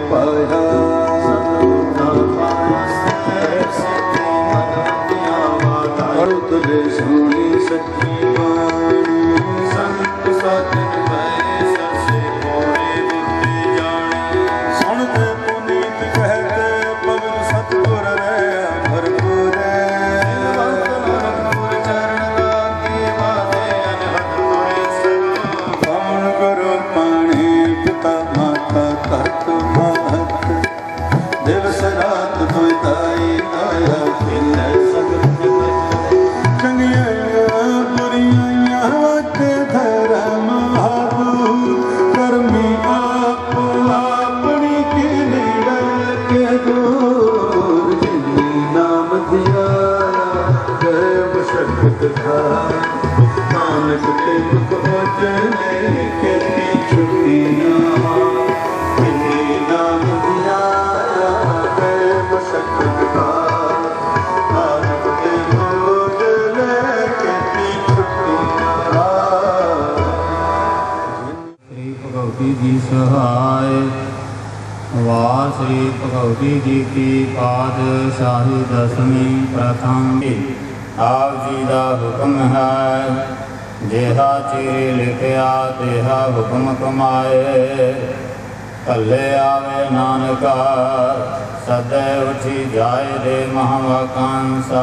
ਨੇ ਪਾਇਆ ਸ੍ਰੀ ਭਗਵਤੀ ਜੀ ਕੀ ਪਾਤਸ਼ਾਹੀ ਦਸਵੀਂ ਪ੍ਰਥਮ ਆਪ ਜੀ ਦਾ ਹੁਕਮ ਹੈ ਜਿਹਾ ਚਿਰ ਲਿਖਿਆ ਤਿਹਾ ਹੁਕਮ ਕਮਾਏ ਭੱਲੇ ਆਵੇ ਨਾਨਕਾ ਸਦਾ ਉਠੀ ਜਾਏ ਦੇ ਮਹਾਵਾਕਾਂਸਾਰ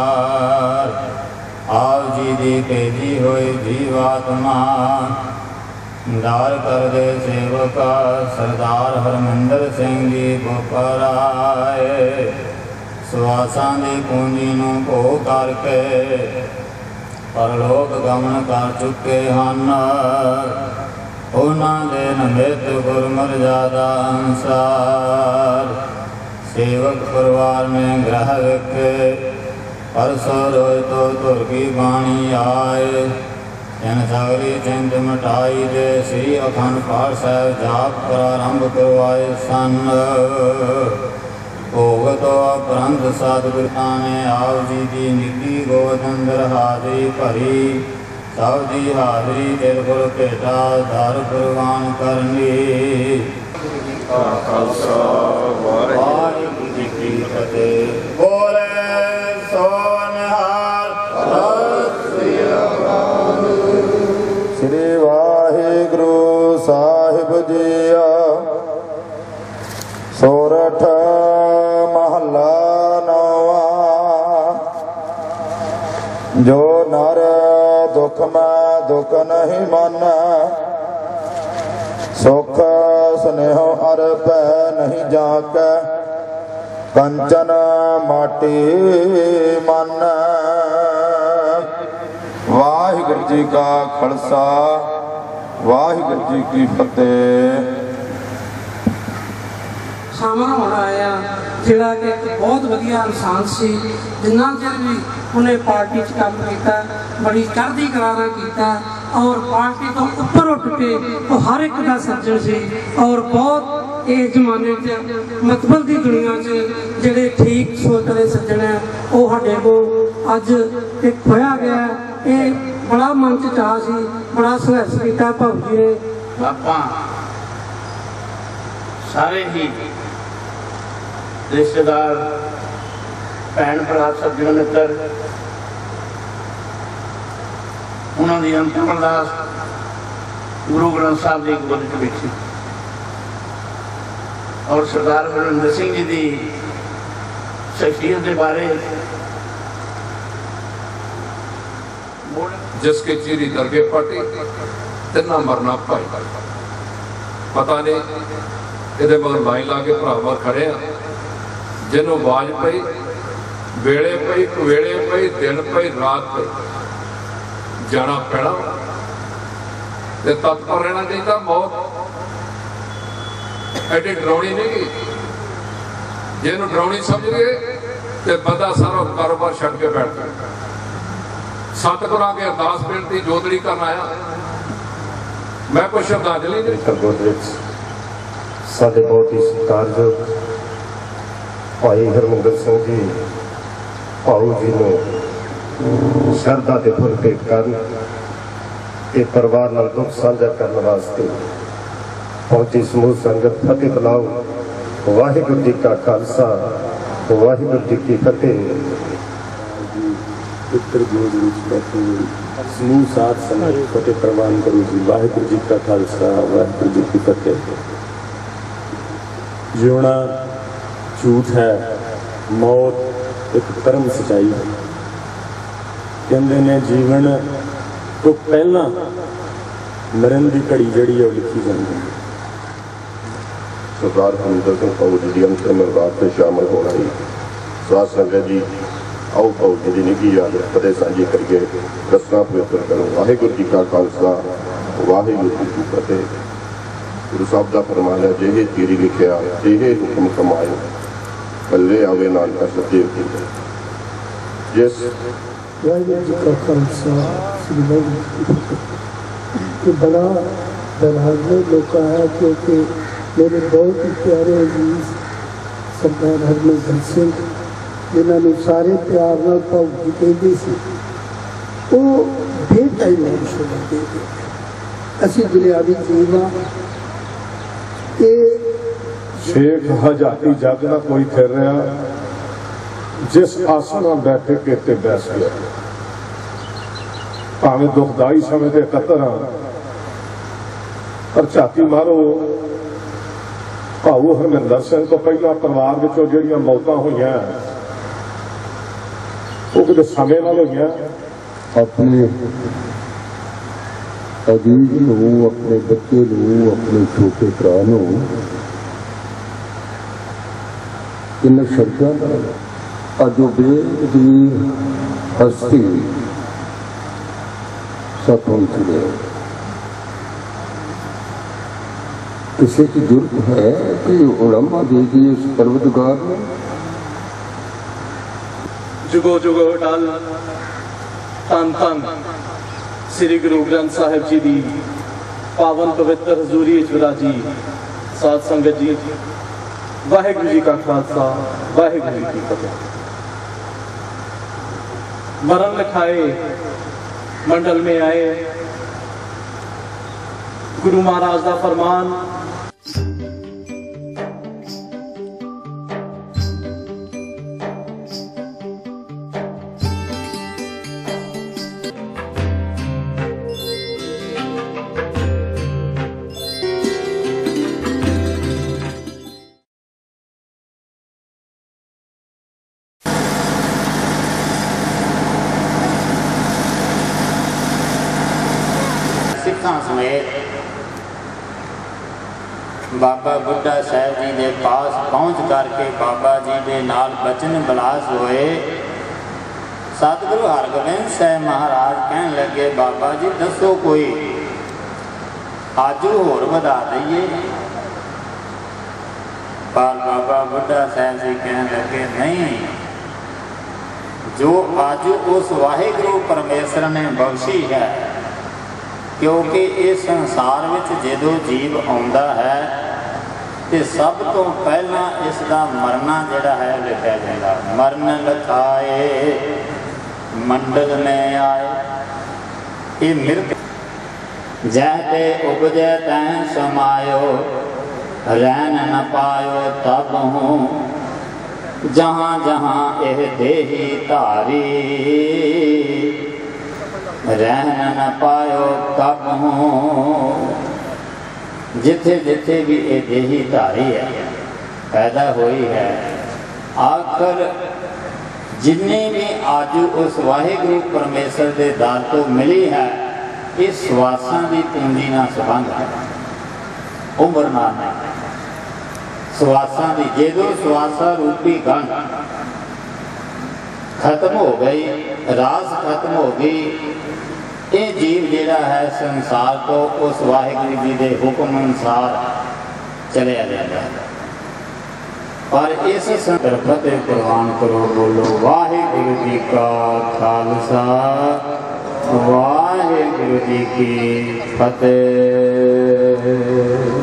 ਆਪ ਜੀ ਦੀ ਭੇਜੀ ਹੋਈ ਜੀਵਾਤਮਾ ਦਾਰ ਕਰਦੇ ਸੇਵਕ ਸਰਦਾਰ ਹਰਮੰਦਰ ਸਿੰਘ ਜੀ ਬੋਪਰਾਏ। ਸਵਾਸਾਂ ਦੀ ਪੂੰਜੀ ਨੂੰ ਭੋ ਕਰਕੇ ਪਰਲੋਕ ਗਮਨ ਕਰ ਚੁੱਕੇ ਹਨ। ਉਹਨਾਂ ਦੇ ਨਮਿਤ ਗੁਰਮਰਜ਼ਾਦਾ ਅਨਸਾਰ। ਸੇਵਕ ਪਰਿਵਾਰ ਨੇ ਗ੍ਰਹਿ ਵਿਖੇ, ਪਰਸੋ ਰੋਇ ਤੋ ਤੁਰ ਕੀ ਬਾਣੀ ਆਏ। ਜਨ ਸਗਲੀ ਚਿੰਤ ਮਟਾਈ ਦੇ ਸ੍ਰੀ ਅਖੰਡ ਪਾਠ ਸਾਹਿਬ ਜਾਪ ਪ੍ਰਾਰੰਭ ਕਰਵਾਏ ਸਨ। ਭੋਗ ਤੋਂ ਉਪਰੰਤ ਸਤਿਗੁਰਾਂ ਨੇ ਆਪ ਜੀ ਦੀ ਨਿੱਕੀ ਗੋਦ ਹਾਜ਼ਰੀ ਭਰੀ। ਸਭ ਦੀ ਹਾਜ਼ਰੀ ਦਿਲ ਗੁਰ ਭੇਟਾ ਦਰ ਕੁਰਬਾਨ ਕਰਨੀ। ਖਾਲਸਾ, ਵਾਹਿਗੁਰੂ ਜੋ ਨਰ ਦੁਖ ਮੈਂ ਦੁਖ ਨਹੀਂ ਮੰਨੈ, ਸੁਖ ਸੁਨੇਹੋ ਅਰ ਪੈ ਨਹੀਂ ਜਾਕੈ ਕੰਚਨ ਮਾਟੀ ਮਨ। ਵਾਹਿਗੁਰੂ ਜੀ ਕਾ ਖਾਲਸਾ, ਵਾਹਿਗੁਰੂ ਜੀ ਕੀ ਫਤਿਹ। ਸਾਹਮਣਾ ਹੋਣਾ ਜਿਹੜਾ ਕਿ ਇੱਕ ਬਹੁਤ ਵਧੀਆ ਇਨਸਾਨ ਸੀ, ਜਿੰਨਾ ਚਿਰ ਵੀ ਉਹਨੇ ਪਾਰਟੀ 'ਚ ਕੰਮ ਕੀਤਾ, ਬੜੀ ਚੜ੍ਹਦੀ ਕਲਾ ਕੀਤਾ, ਔਰ ਪਾਰਟੀ ਤੋਂ ਉੱਪਰ ਉੱਠ ਕੇ ਉਹ ਹਰ ਇੱਕ ਦਾ ਸੱਜਣ ਸੀ, ਔਰ ਬਹੁਤ ਇਸ ਜ਼ਮਾਨੇ 'ਚ, ਮਤਬਲ ਦੀ ਦੁਨੀਆ 'ਚ ਜਿਹੜੇ ਠੀਕ ਸੋਚ ਵਾਲੇ ਸੱਜਣ ਆ ਉਹ ਸਾਡੇ ਕੋਲ ਅੱਜ ਇੱਕ ਖੋਇਆ ਗਿਆ ਇਹ ਬੜਾ ਮਨ 'ਚ ਚਾਹ ਸੀ, ਬੜਾ ਸੰਘਰਸ਼ ਕੀਤਾ ਭਾਵ ਜੀ ਨੇ। ਆਪਾਂ ਸਾਰੇ ਹੀ ਰਿਸ਼ਤੇਦਾਰ, ਭੈਣ ਭਰਾ, ਸੱਜਣ ਮਿੱਤਰ, ਉਹਨਾਂ ਦੀ ਅੰਤਿਮ ਅਰਦਾਸ ਗੁਰੂ ਗ੍ਰੰਥ ਸਾਹਿਬ ਦੀ ਗੁਰਮਤਿ ਵਿੱਚ। ਔਰ ਸਰਦਾਰ ਬਲਵਿੰਦਰ ਸਿੰਘ ਜੀ ਦੀ ਸ਼ਖਸੀਅਤ ਦੇ ਬਾਰੇ ਜਿਸ ਕੇ ਚੀਰੀ ਦਰਗੇ ਪਾਟੀ, ਤਿੰਨਾ ਮਰਨਾ ਭਾਈ। ਪਤਾ ਨਹੀਂ ਇਹਦੇ ਮਗਰ ਬਾਈ ਲਾ ਕੇ ਭਰਾਵਾ ਖੜੇ ਆ। ਜਿਹਨੂੰ ਆਵਾਜ਼ ਪਈ, ਵੇਲੇ ਪਈ, ਕੁਵੇਲੇ ਪਈ, ਦਿਨ ਪਈ, ਰਾਤ ਪਈ। ਜਾਣਾ ਪੈਣਾ। ਤੇ ਤਤਪਰ ਰਹਿਣਾ ਚਾਹੀਦਾ, ਮੌਤ। ਐਡੀ ਡਰਾਉਣੀ ਨਹੀਂ ਜਿਹਨੂੰ ਡਰਾਉਣੀ ਸਮਝ ਗਏ ਤੇ ਬੰਦਾ ਸਾਰਾ ਕਾਰੋਬਾਰ ਛੱਡ ਕੇ ਬੈਠ ਗਿਆ। ਸਤਿਗੁਰਾਂ ਕੇ ਅਰਦਾਸ ਬੇਨਤੀ ਜੋਦੜੀ ਕਰਨ ਆਇਆ। ਮੈਂ ਕੋਈ ਸ਼ਰਧਾਂਜਲੀ ਨਹੀਂ। ਸਰਗੋਦ ਸਾਡੇ ਬਹੁਤ ਹੀ ਸਤਿਕਾਰਯੋਗ ਭਾਈ ਹਰਮੰਦਰ ਸਿੰਘ ਜੀ, ਭਾਊ ਜੀ ਨੂੰ ਸ਼ਰਧਾ ਦੇ ਫੁੱਲ ਭੇਟ ਕਰਨ ਤੇ ਪਰਿਵਾਰ ਨਾਲ ਦੁੱਖ ਸਾਂਝਾ ਕਰਨ ਵਾਸਤੇ ਪਹੁੰਚੀ ਸਮੂਹ ਸੰਗਤ ਫਤਿਹ ਬੁਲਾਓ। ਵਾਹਿਗੁਰੂ ਜੀ ਕਾ ਖਾਲਸਾ, ਵਾਹਿਗੁਰੂ ਜੀ ਕੀ ਫਤਿਹ। ਉੱਤਰ ਗੋਦ ਵਿੱਚ ਬੈਠੇ ਸਮੂਹ ਸਾਥ ਸੰਗਤ ਫਤਿਹ ਪ੍ਰਵਾਨ ਕਰੋ ਜੀ। ਵਾਹਿਗੁਰੂ ਜੀ ਕਾ ਖਾਲਸਾ, ਵਾਹਿਗੁਰੂ ਜੀ ਕੀ ਫਤਿਹ। ਜਿਉਣਾ ਝੂਠ ਹੈ। ਮੌਤ ਇੱਕ ਪਰਮ ਸਚਾਈ ਹੈ। ਕਹਿੰਦੇ ਨੇ ਜੀਵਨ ਤੋਂ ਪਹਿਲਾਂ ਮਰਨ ਦੀ ਘੜੀ ਜਿਹੜੀ ਹੈ ਉਹ ਲਿਖੀ ਜਾਂਦੀ ਹੈ। ਸਰਦਾਰ ਹਰਿੰਦਰ ਸਿੰਘ ਫੌਜ ਦੀ ਅੰਤਿਮ ਅਰਦਾਸ ਤੇ ਸ਼ਾਮਲ ਹੋਣਾ ਹੀ। ਸਾਧ ਸੰਗਤ ਜੀ, ਆਓ ਫੌਜ ਦੀ ਨਿੱਘੀ ਯਾਦ ਫਤਿਹ ਸਾਂਝੀ ਕਰੀਏ। ਰਸਨਾ ਪਵਿੱਤਰ ਕਰੋ। ਵਾਹਿਗੁਰੂ ਜੀ ਕਾ ਖਾਲਸਾ, ਵਾਹਿਗੁਰੂ ਜੀ ਕੀ ਫਤਿਹ। ਗੁਰੂ ਸਾਹਿਬ ਦਾ ਫਰਮਾਨ ਹੈ, ਜਿਹੇ ਤੀਰੀ ਲਿਖਿਆ, ਜਿਹੇ ਹੁਕਮ ਕਮਾਏ। ਬੱਲੇ ਆਵੇ ਨਾਨਕਾ ਸੱਚੇ ਉਤੇ ਜਿਸ ਵਾਹਿਗੁਰੂ ਜੀ ਕਾ ਖਾਲਸਾ ਸ੍ਰੀ ਵਾਹਿਗੁਰੂ ਜੀ ਕੀ ਫਤਿਹ ਇਹ ਬੜਾ ਦਰਹਾਜ਼ੇ ਲੋਕਾਂ ਹੈ ਕਿਉਂਕਿ ਮੇਰੇ ਬਹੁਤ ਹੀ ਪਿਆਰੇ ਅਜ਼ੀਜ਼ ਸਰਦਾਰ ਹਰਮੰਦਰ ਸਿੰਘ ਜਿਨ੍ਹਾਂ ਨੂੰ ਸਾਰੇ ਪਿਆਰ ਨਾਲ ਭਾਉ ਕਹਿੰਦੇ ਸੀ ਉਹ ਬੇਟਾਈ ਨਾਲ ਸੁਣਦੇ ਅਸੀਂ ਦੁਨਿਆਵੀ ਜੀਵਾਂ ਇਹ ਸ਼ੇਖ ਹਜ਼ਾਤੀ ਜੱਗ ਨਾ ਕੋਈ ਫਿਰ ਰਿਹਾ ਜਿਸ ਆਸਣ ਨਾਲ ਬੈਠੇ ਕਿਤੇ ਬੈਸ ਗਿਆ ਭਾਵੇਂ ਦੁਖਦਾਈ ਸਮੇਂ ਦੇ ਕਤਰ ਆ ਪਰ ਝਾਤੀ ਮਾਰੋ ਭਾਊ ਹਰਮਿੰਦਰ ਸਿੰਘ ਤੋਂ ਪਹਿਲਾਂ ਪਰਿਵਾਰ ਵਿੱਚੋਂ ਜਿਹੜੀਆਂ ਮੌਤਾਂ ਹੋਈਆਂ ਉਹ ਕਿਤੇ ਸਮੇਂ ਨਾਲ ਹੋਈਆਂ ਆਪਣੇ ਅਜੀਜ਼ ਨੂੰ ਆਪਣੇ ਬੱਚੇ ਨੂੰ ਆਪਣੇ ਛੋਟੇ ਭਰਾ ਨੂੰ ਇਹਨਾਂ ਸ਼ਬਦਾਂ ਦਾ ਅਜੂਬੇ ਦੀ ਹਸਤੀ ਸਭ ਹੁੰਦੀ ਹੈ ਕਿਸੇ ਦੀ ਹੈ ਕਿ ਉਲੰਮਾ ਦੇ ਦੀ ਇਸ ਪਰਵਤਗਾਰ ਨੇ? ਜੁਗੋ ਜੁਗੋ ਟਲ ਤਨ ਤਨ ਸ੍ਰੀ ਗੁਰੂ ਗ੍ਰੰਥ ਸਾਹਿਬ ਜੀ ਦੀ ਪਾਵਨ ਪਵਿੱਤਰ ਹਜ਼ੂਰੀ ਜੀ ਵਿਰਾਜੀ ਸਾਧ ਸੰਗਤ ਜੀ। واحر جی کا خالصہ واحر جی کی فتح۔ مرن لکھائے، منڈل میں آئے۔ گرو مہاراج کا فرمان ਬਚਨ ਹੋਏ। ਸਤਿਗੁਰੂ ਹਰਗੋਬਿੰਦ ਸਾਹਿਬ ਮਹਾਰਾਜ ਕਹਿਣ ਲੱਗੇ, ਬਾਬਾ ਜੀ, ਦੱਸੋ ਕੋਈ? ਆਜੂ ਹੋਰ ਵਧਾ ਦਈਏ? ਪਰ ਬਾਬਾ ਬੁੱਢਾ ਸਾਹਿਬ ਜੀ ਕਹਿਣ ਲੱਗੇ, ਨਹੀਂ। ਜੋ ਅੱਜ ਉਸ ਵਾਹਿਗੁਰੂ ਪਰਮੇਸ਼ਰ ਨੇ ਬਖਸ਼ੀ ਹੈ, ਕਿਉਂਕਿ ਇਹ ਸੰਸਾਰ ਵਿੱਚ ਜਦੋਂ ਜੀਵ ਆਉਂਦਾ ਹੈ ਤੇ ਸਭ ਤੋਂ ਪਹਿਲਾਂ ਇਸ ਦਾ ਮਰਨਾ ਜਿਹੜਾ ਹੈ, ਲਿਖਿਆ ਜਾਂਦਾ। ਮਰਨ ਲਖਾਏ, ਮੰਡਲ ਨੇ ਆਏ। ਇਹ ਮਿਰਗ। ਜਹ ਤੇ ਉਪਜੈ ਤੈ ਸਮਾਇਓ ਰਹਿਣ ਨ ਪਾਇਓ ਤਬ ਹੂੰ। ਜਹਾਂ ਜਹਾਂ ਇਹ ਦੇਹੀ ਧਾਰੀ ਰਹਿਣ ਨ ਪਾਇਓ ਤਬ ਹੂੰ। ਜਿੱਥੇ ਜਿੱਥੇ ਵੀ ਇਹ ਦੇਹੀ ਧਾਰੀ ਹੈ, ਪੈਦਾ ਹੋਈ ਹੈ, ਆਖਰ ਜਿੰਨੇ ਵੀ ਆਜੂ ਉਸ ਵਾਹਿਗੁਰੂ ਪਰਮੇਸ਼ਰ ਦੇ ਦਾਨ ਤੋਂ ਮਿਲੀ ਹੈ, ਇਹ ਸਵਾਸਾਂ ਦੀ ਪੂੰਜੀ ਨਾਲ ਸੰਬੰਧ ਹੈ। ਉਮਰ ਨਾਲ ਨਹੀਂ। ਸਵਾਸਾਂ ਦੀ ਜਦੋਂ ਸਵਾਸਾ ਰੂਪੀ ਗੰਢ ਖਤਮ ਹੋ ਗਈ, ਰਾਸ ਖਤਮ ਹੋ ਗਈ ਇਹ ਜੀਵ ਜਿਹੜਾ ਹੈ ਸੰਸਾਰ ਤੋਂ ਉਸ ਵਾਹਿਗੁਰੂ ਜੀ ਦੇ ਹੁਕਮ ਅਨੁਸਾਰ ਚਲਿਆ ਜਾਂਦਾ ਹੈ। ਪਰ ਇਸ ਸੰਦਰਭ ਤੇ ਪ੍ਰਵਾਨ ਕਰੋ, ਬੋਲੋ, ਵਾਹਿਗੁਰੂ ਜੀ ਕਾ ਖਾਲਸਾ, ਵਾਹਿਗੁਰੂ ਜੀ ਕੀ ਫਤਿਹ।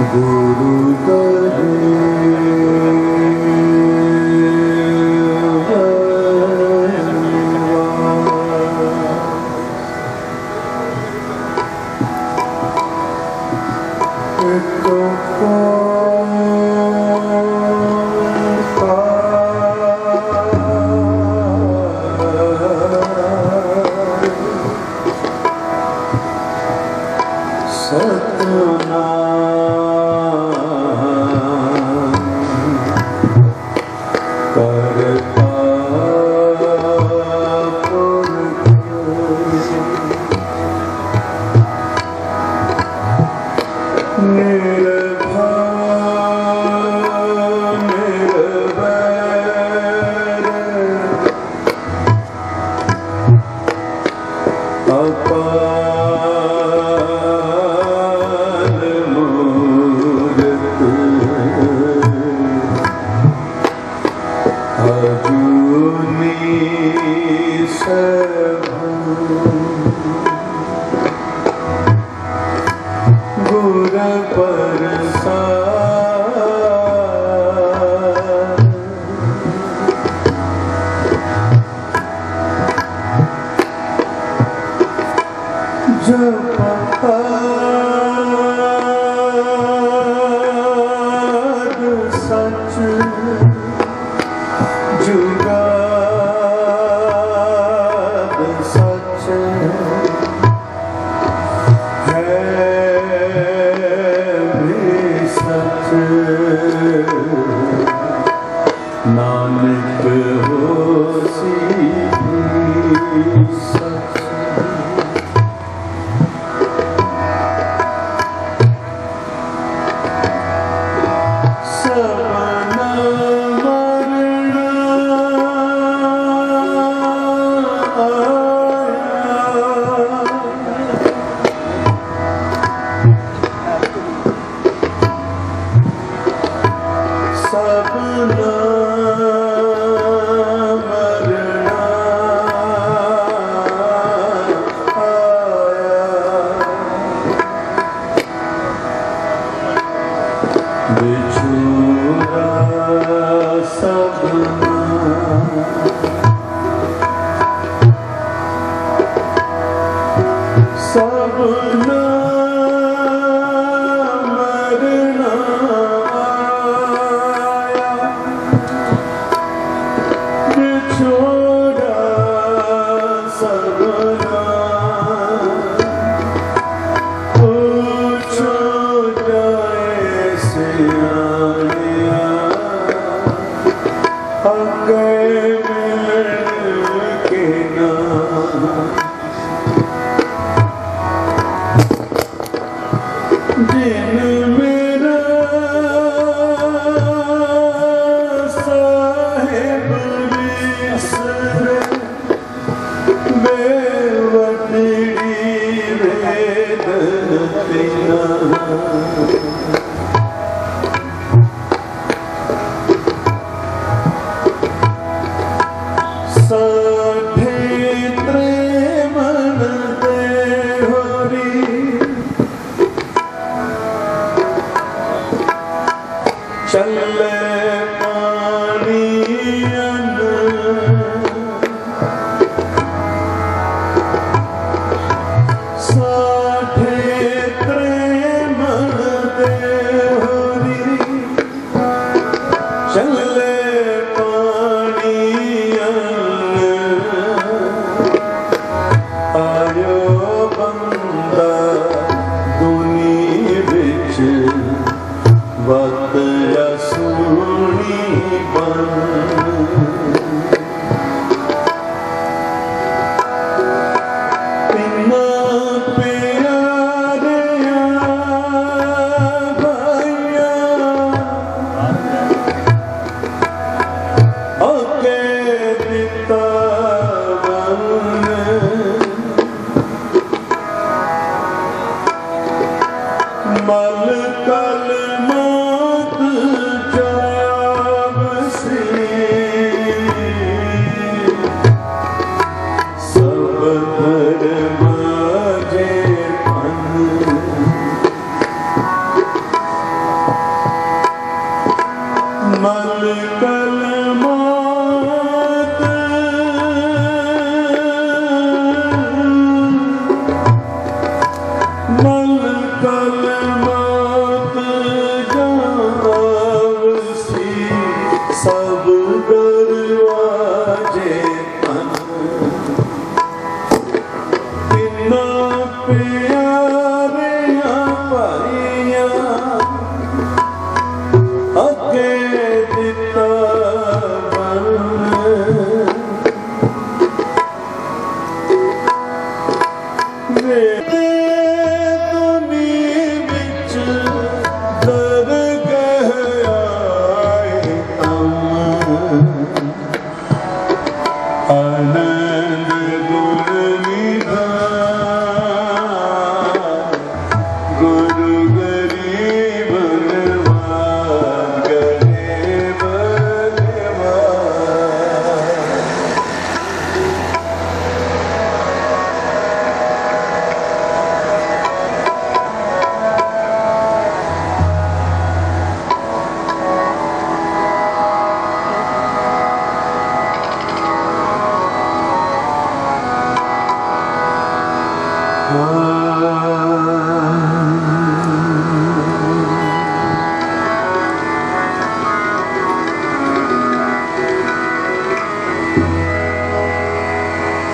गुरु कहे।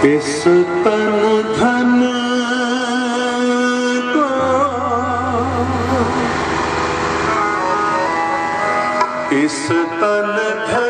بستر دھن کو اس تن دھن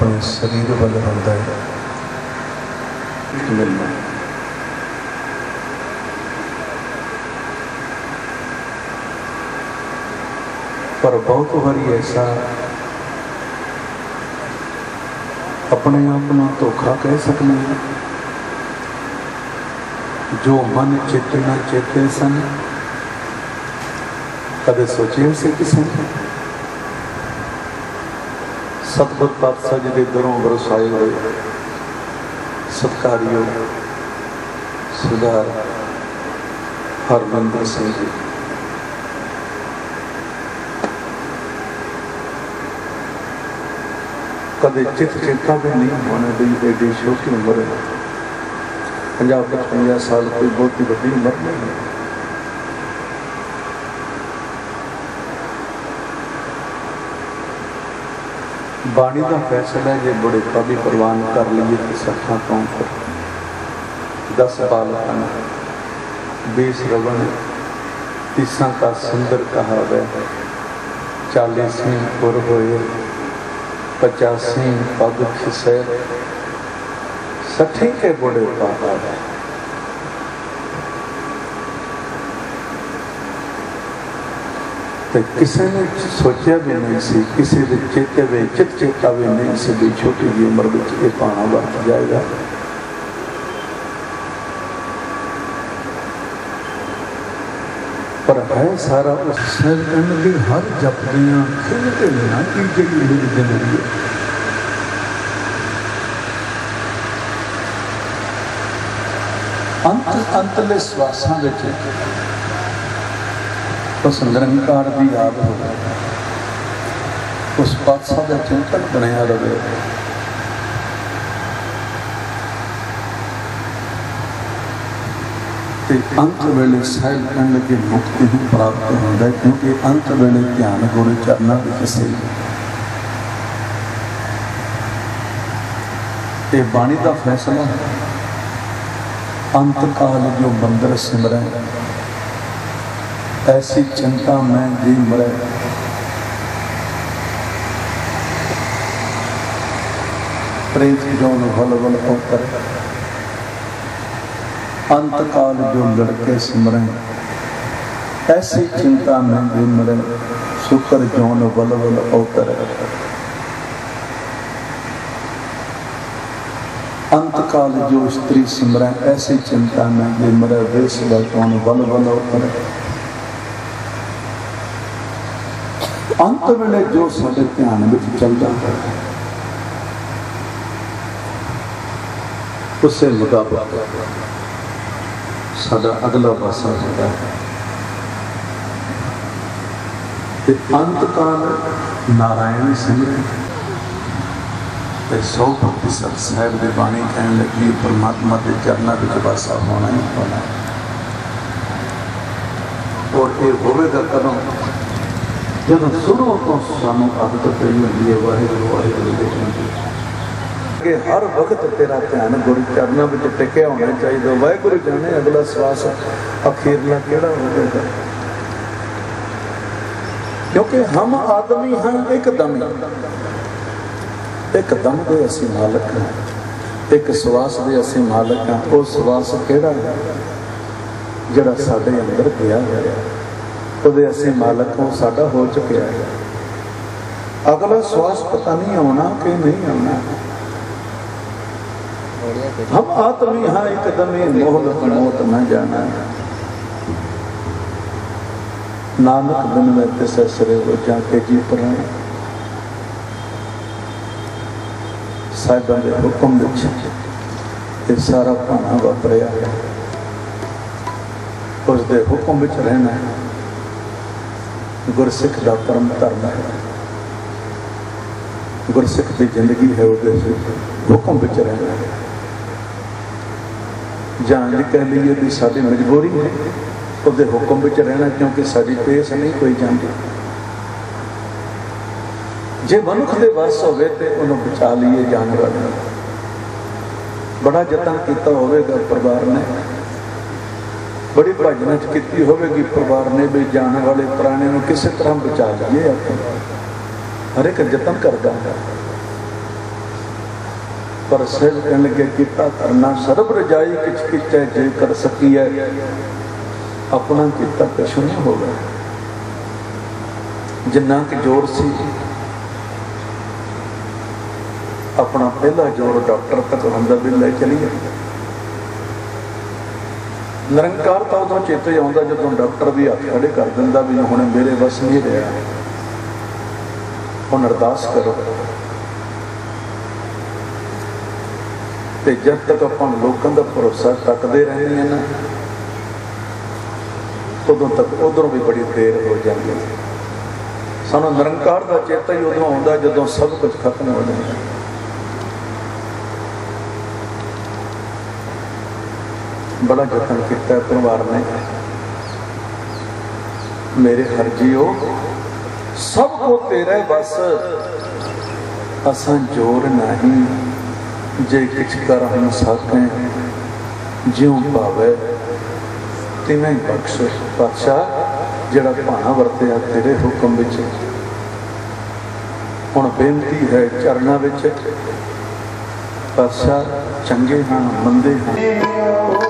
ਆਪਣੇ ਸਰੀਰ ਵੱਲ ਹੁੰਦਾ ਹੈ। ਮਿਲਣਾ ਪਰ ਬਹੁਤ ਵਾਰੀ ਐਸਾ ਆਪਣੇ ਆਪ ਨੂੰ ਧੋਖਾ ਕਹਿ ਸਕਦੇ ਹਾਂ। ਜੋ ਮਨ ਚਿੱਤ ਨਾ ਚੇਤੇ ਸਨ, ਕਦੇ ਸੋਚਿਆ ਸੀ ਕਿਸੇ ਨੇ? ਸਤਿਗੁਰ ਪਾਤਸ਼ਾਹ ਜੀ ਦੇ ਦਰੋਂ ਵਰਸਾਏ ਹੋਏ ਸਤਕਾਰਿਓ ਸਰਦਾਰ ਹਰਮੰਦਰ ਸਿੰਘ ਜੀ। ਕਦੇ ਚਿਤ ਚੇਤਾ ਵੀ ਨਹੀਂ ਹੋਣਾ ਦੀ ਐਡੀ ਛੋਟੀ ਉਮਰ ਹੈ। ਪੰਜਾਬ ਵਿੱਚ 50 ਸਾਲ ਕੋਈ ਬਹੁਤੀ ਵੱਡੀ ਉਮਰ ਨਹੀਂ ਬਾਣੀ ਦਾ ਫੈਸਲਾ ਜੇ ਬੜੇ ਕਵੀ ਪ੍ਰਵਾਨ ਕਰ ਲਈਏ ਤੇ ਸੱਚਾ ਤੋਂ ਫਿਰ 10 ਬਾਲਕਾਂ 20 ਰਵਣ ਤੀਸਾਂ ਦਾ ਸੁੰਦਰ ਕਹਾਵੇ 40ਵੀਂ ਪੁਰ ਹੋਏ 50ਵੀਂ ਪਗ ਖਿਸੇ, ਸੱਠੇ ਕੇ ਗੁੜੇ ਪਾਵਾ ਤੇ ਕਿਸੇ ਨੇ ਸੋਚਿਆ ਵੀ ਨਹੀਂ ਸੀ, ਕਿਸੇ ਦੇ ਚੇਤੇ ਵਿੱਚ ਚੇਤਾ ਵੀ ਨਹੀਂ ਸੀ ਵੀ ਛੋਟੀ ਜਿਹੀ ਉਮਰ ਵਿੱਚ ਇਹ ਪਾਣਾ ਵਰਤ ਜਾਏਗਾ। ਪਰ ਹੈ ਸਾਰਾ ਉਸ ਸਹਿਜ ਦੀ ਹਰ ਜਪਦੀਆਂ ਖਿਲ ਨਾ ਕੀ ਜਿਹੜੀ ਮੇਰੀ ਜ਼ਿੰਦਗੀ ਹੈ। ਅੰਤ ਅੰਤਲੇ ਸਵਾਸਾਂ ਵਿੱਚ ਉਸ ਨਿਰੰਕਾਰ ਦੀ ਯਾਦ ਹੋਵੇ ਉਸ ਪਾਤਸ਼ਾਹ ਦਾ ਚਿੰਤਨ ਬਣਿਆ ਰਵੇ। ਤੇ ਅੰਤ ਵੇਲੇ ਸਹਿਜ ਕਰਨ ਲੱਗੇ, ਮੁਕਤੀ ਨੂੰ ਪ੍ਰਾਪਤ ਹੁੰਦਾ ਹੈ, ਕਿਉਂਕਿ ਅੰਤ ਵੇਲੇ ਧਿਆਨ ਗੁਰੂ ਚਰਨਾਂ ਵਿੱਚ ਸੇ ਇਹ ਬਾਣੀ ਦਾ ਫੈਸਲਾ ਹੈ। ਅੰਤ ਕਾਲ ਜੋ ਮੰਦਰ ਸਿਮਰੈ ایسی چنتا میں مر سکل جو نل بل اوتر انت کال جو استری سمر ایسی چنتا مہنگی مرے۔ ویش بچوں ਅੰਤ ਵੇਲੇ ਜੋ ਸਾਡੇ ਧਿਆਨ ਵਿੱਚ ਚੱਲਦਾ ਹੈ ਉਸੇ ਮੁਤਾਬਕ ਸਾਡਾ ਅਗਲਾ ਪਾਸਾ ਹੁੰਦਾ ਹੈ ਤੇ ਅੰਤ ਕਾਲ ਨਾਰਾਇਣ ਸਿਮਰਨ ਤੇ ਸੌ ਪ੍ਰਤੀਸ਼ਤ ਸਾਹਿਬ ਦੇ ਬਾਣੀ ਕਹਿਣ ਲੱਗੀ ਪਰਮਾਤਮਾ ਦੇ ਚਰਨਾਂ ਵਿੱਚ ਵਾਸਾ ਹੋਣਾ ਹੀ ਹੋਣਾ ਹੈ। ਔਰ ਇਹ ਹੋਵੇਗਾ ਕਦੋਂ ਜਦੋਂ ਸ਼ੁਰੂ ਤੋਂ ਸਾਨੂੰ ਆਦਤ ਪਈ ਹੁੰਦੀ ਹੈ, ਵਾਹਿਗੁਰੂ ਵਾਹਿਗੁਰੂ ਦੇਖਣ ਦੀ ਕਿ ਹਰ ਵਕਤ ਤੇਰਾ ਧਿਆਨ ਗੁਰੂ ਚਰਨਾਂ ਵਿੱਚ ਟਿਕਿਆ ਹੋਣਾ ਚਾਹੀਦਾ। ਵਾਹਿਗੁਰੂ ਜਾਣੇ, ਅਗਲਾ ਸਵਾਸ ਅਖੀਰਲਾ ਕਿਹੜਾ ਹੋਵੇਗਾ ਕਿਉਂਕਿ ਹਮ ਆਦਮੀ ਹਾਂ ਇੱਕਦਮ ਇੱਕਦਮ ਦੇ ਅਸੀਂ ਮਾਲਕ ਹਾਂ। ਇੱਕ ਸਵਾਸ ਦੇ ਅਸੀਂ ਮਾਲਕ ਹਾਂ। ਉਹ ਸਵਾਸ ਕਿਹੜਾ ਹੈ? ਜਿਹੜਾ ਸਾਡੇ ਅੰਦਰ ਗਿਆ ਹੋਇਆ ਹੈ। ਉਹਦੇ ਅਸੀਂ ਮਾਲਕ ਹਾਂ, ਸਾਡਾ ਹੋ ਚੁੱਕਿਆ ਹੈ। ਅਗਲਾ ਸਵਾਸ ਪਤਾ ਨਹੀਂ ਆਉਣਾ ਕਿ ਨਹੀਂ ਆਉਣਾ। ਹਮ ਆਤਮੀ ਹਾਂ, ਇੱਕਦਮ ਹੀ ਮੋਹਲਤ ਮੌਤ ਨਾ ਜਾਣਾ। ਨਾਨਕ ਬਿਨ ਮੈਂ ਤੇ ਸਸਰੇ ਹੋ ਜਾ ਕੇ ਜੀ ਪਰਾਂ ਸਾਹਿਬਾਂ ਦੇ ਹੁਕਮ ਵਿੱਚ ਇਹ ਸਾਰਾ ਭਾਣਾ ਵਾਪਰਿਆ ਉਸ ਦੇ ਹੁਕਮ ਵਿੱਚ ਰਹਿਣਾ ਹੈ। ਗੁਰਸਿੱਖ ਦਾ ਪਰਮ ਧਰਮ ਹੈ। ਗੁਰਸਿੱਖ ਦੀ ਜ਼ਿੰਦਗੀ ਹੈ, ਉਹਦੇ ਹੁਕਮ ਵਿੱਚ ਰਹਿਣਾ ਜਾਂ ਇਹ ਕਹਿ ਲਈਏ ਵੀ ਸਾਡੀ ਮਜਬੂਰੀ ਹੈ, ਉਹਦੇ ਹੁਕਮ ਵਿੱਚ ਰਹਿਣਾ, ਕਿਉਂਕਿ ਸਾਡੀ ਪੇਸ ਨਹੀਂ ਕੋਈ ਜਾਂਦੀ। ਜੇ ਮਨੁੱਖ ਦੇ ਵੱਸ ਹੋਵੇ ਤੇ ਉਹਨੂੰ ਬਚਾ ਲਈਏ ਜਾਨਵਰ ਨੂੰ। ਬੜਾ ਯਤਨ ਕੀਤਾ ਹੋਵੇਗਾ ਪਰਿਵਾਰ ਨੇ। ਬੜੀ ਭਜਨ ਚ ਕੀਤੀ ਹੋਵੇਗੀ ਪਰਿਵਾਰ ਨੇ ਵੀ ਜਾਣ ਵਾਲੇ ਪ੍ਰਾਣੀ ਨੂੰ ਕਿਸੇ ਤਰ੍ਹਾਂ ਬਚਾ ਲਈਏ ਆਪਾਂ। ਹਰ ਇੱਕ ਯਤਨ ਕਰਦਾ ਹੈ। ਪਰ ਸਿਰ ਕਹਿਣ ਲੱਗੇ ਕੀਤਾ ਕਰਨਾ ਸਰਬ ਰਜਾਈ ਕਿਛ ਕਿਚੈ ਜੇ ਕਰ ਸਕੀਐ ਆਪਣਾ ਕੀਤਾ ਕਛੁ ਨਹੀਂ ਹੋਗਾ ਜਿੰਨਾ ਕਿ ਜੋਰ ਸੀ, ਆਪਣਾ ਪਹਿਲਾ ਜੋਰ ਡਾਕਟਰ ਤੱਕ ਹੁੰਦਾ ਵੀ ਲੈ ਜਾਂਦਾ ਨਿਰੰਕਾਰ ਤਾਂ ਉਦੋਂ ਚੇਤੇ ਆਉਂਦਾ ਜਦੋਂ ਡਾਕਟਰ ਵੀ ਹੱਥ ਖੜੇ ਕਰ ਦਿੰਦਾ ਵੀ ਹੁਣ ਮੇਰੇ ਵੱਸ ਨਹੀਂ ਰਿਹਾ। ਹੁਣ ਅਰਦਾਸ ਕਰੋ। ਤੇ ਜਦ ਤੱਕ ਆਪਾਂ ਲੋਕਾਂ ਦਾ ਭਰੋਸਾ ਟੱਕਦੇ ਰਹਿੰਦੇ ਹਾਂ ਨਾ, ਉਦੋਂ ਤੱਕ ਉਧਰੋਂ ਵੀ ਬੜੀ ਦੇਰ ਹੋ ਜਾਂਦੀ ਹੈ। ਸਾਨੂੰ ਨਿਰੰਕਾਰ ਦਾ ਚੇਤਾ ਹੀ ਉਦੋਂ ਆਉਂਦਾ ਜਦੋਂ ਸਭ ਕੁਝ ਖਤਮ ਹੋ ਜਾਂਦਾ ਬੜਾ ਯਤਨ ਕੀਤਾ ਪਰਿਵਾਰ ਨੇ। ਮੇਰੇ ਹਰਜੀਓ, ਸਭ ਕੋ ਤੇਰੇ ਬਸ। ਅਸਾਂ ਜੋਰ ਨਹੀਂ, ਜੇ ਕਿਛ ਕਰ ਹਮ ਸਾਕੇ, ਜਿਉ ਭਾਵੇ, ਤਿਵੇਂ ਬਖਸ਼ ਪਾਤਸ਼ਾਹ, ਜਿਹੜਾ ਭਾਣਾ ਵਰਤਿਆ ਤੇਰੇ ਹੁਕਮ ਵਿੱਚ। ਹੁਣ ਬੇਨਤੀ ਹੈ ਚਰਨਾਂ ਵਿੱਚ, ਪਾਤਸ਼ਾਹ ਚੰਗੇ ਹਨ ਮੰਦੇ ਹਨ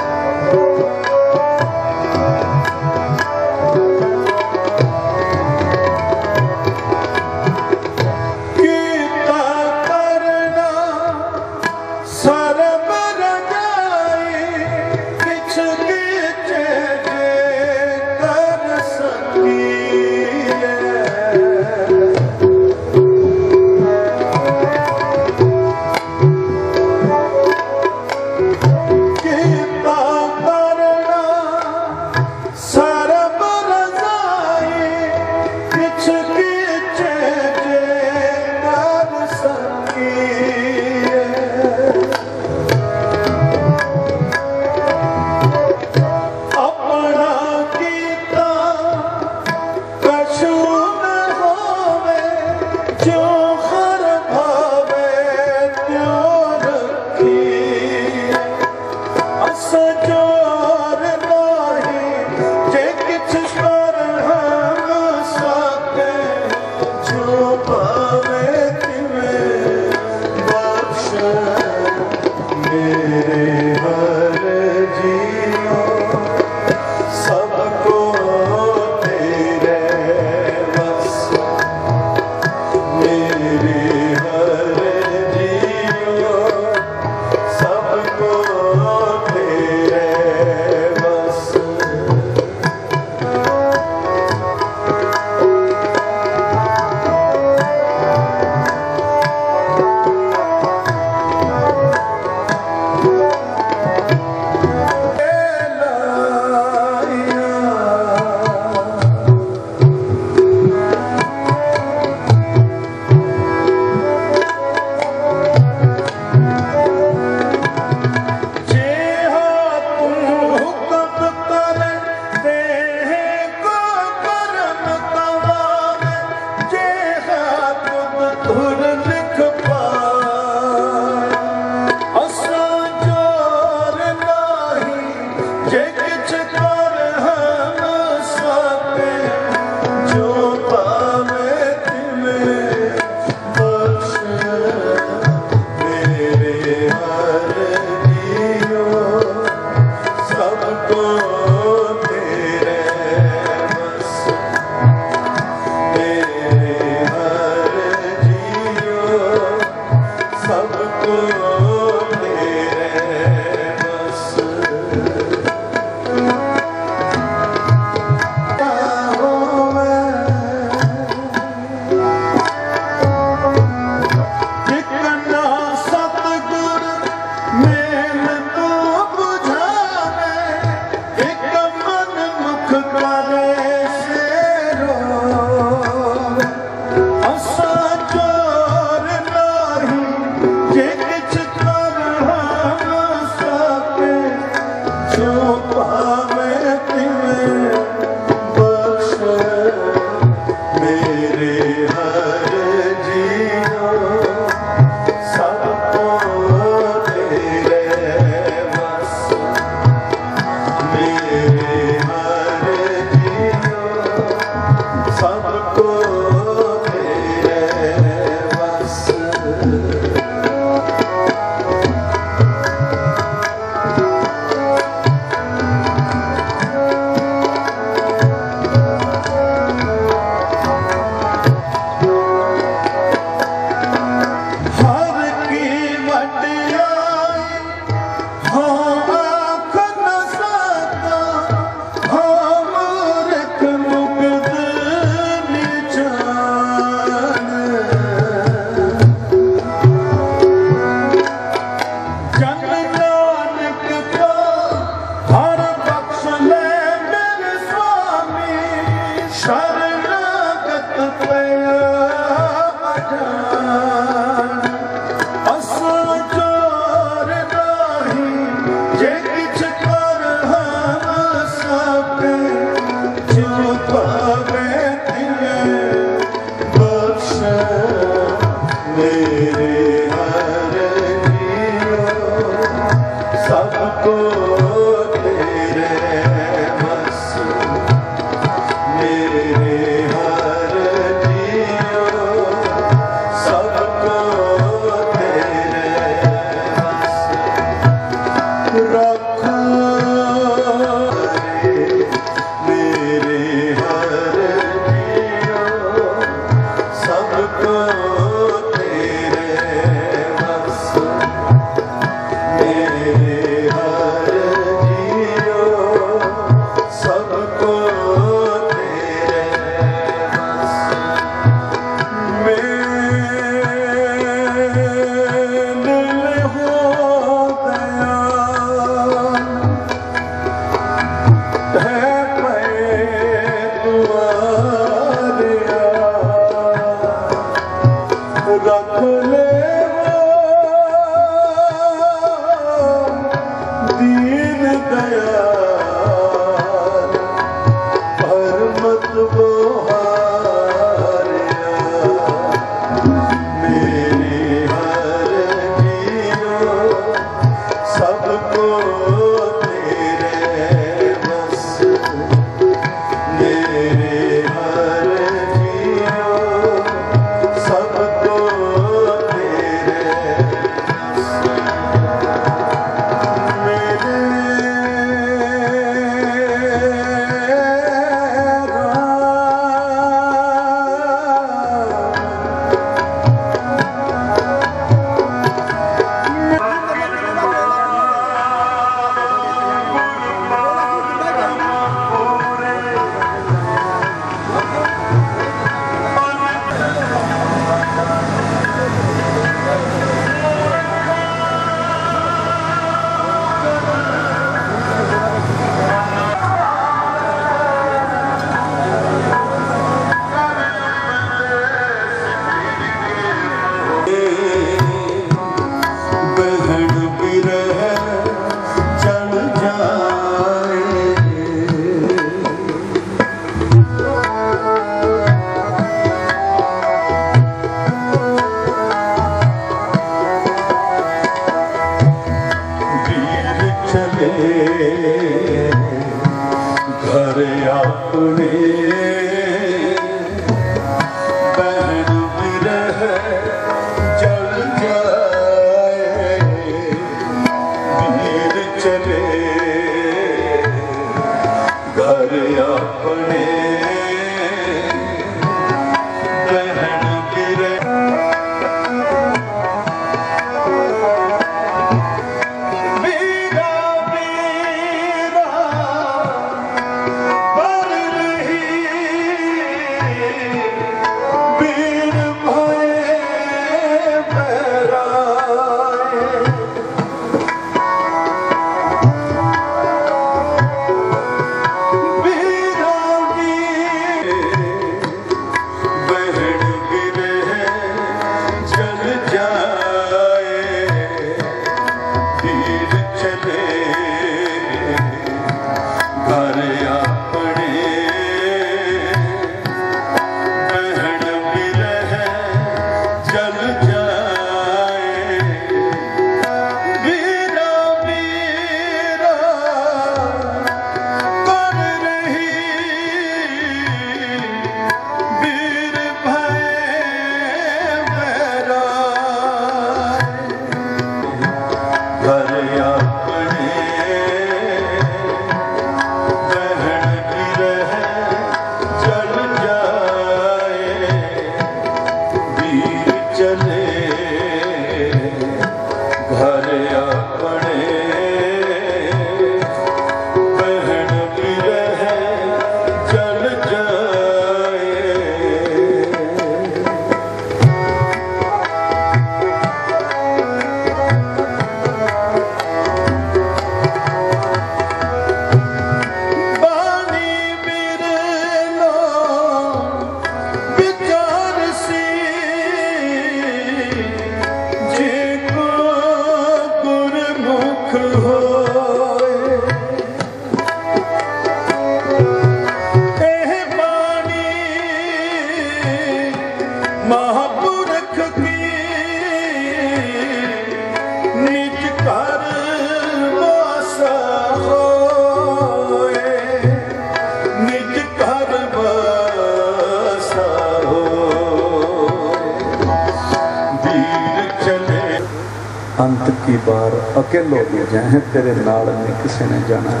ਤੇਰੇ ਨਾਲ ਨਹੀਂ ਕਿਸੇ ਨੇ ਜਾਣਾ।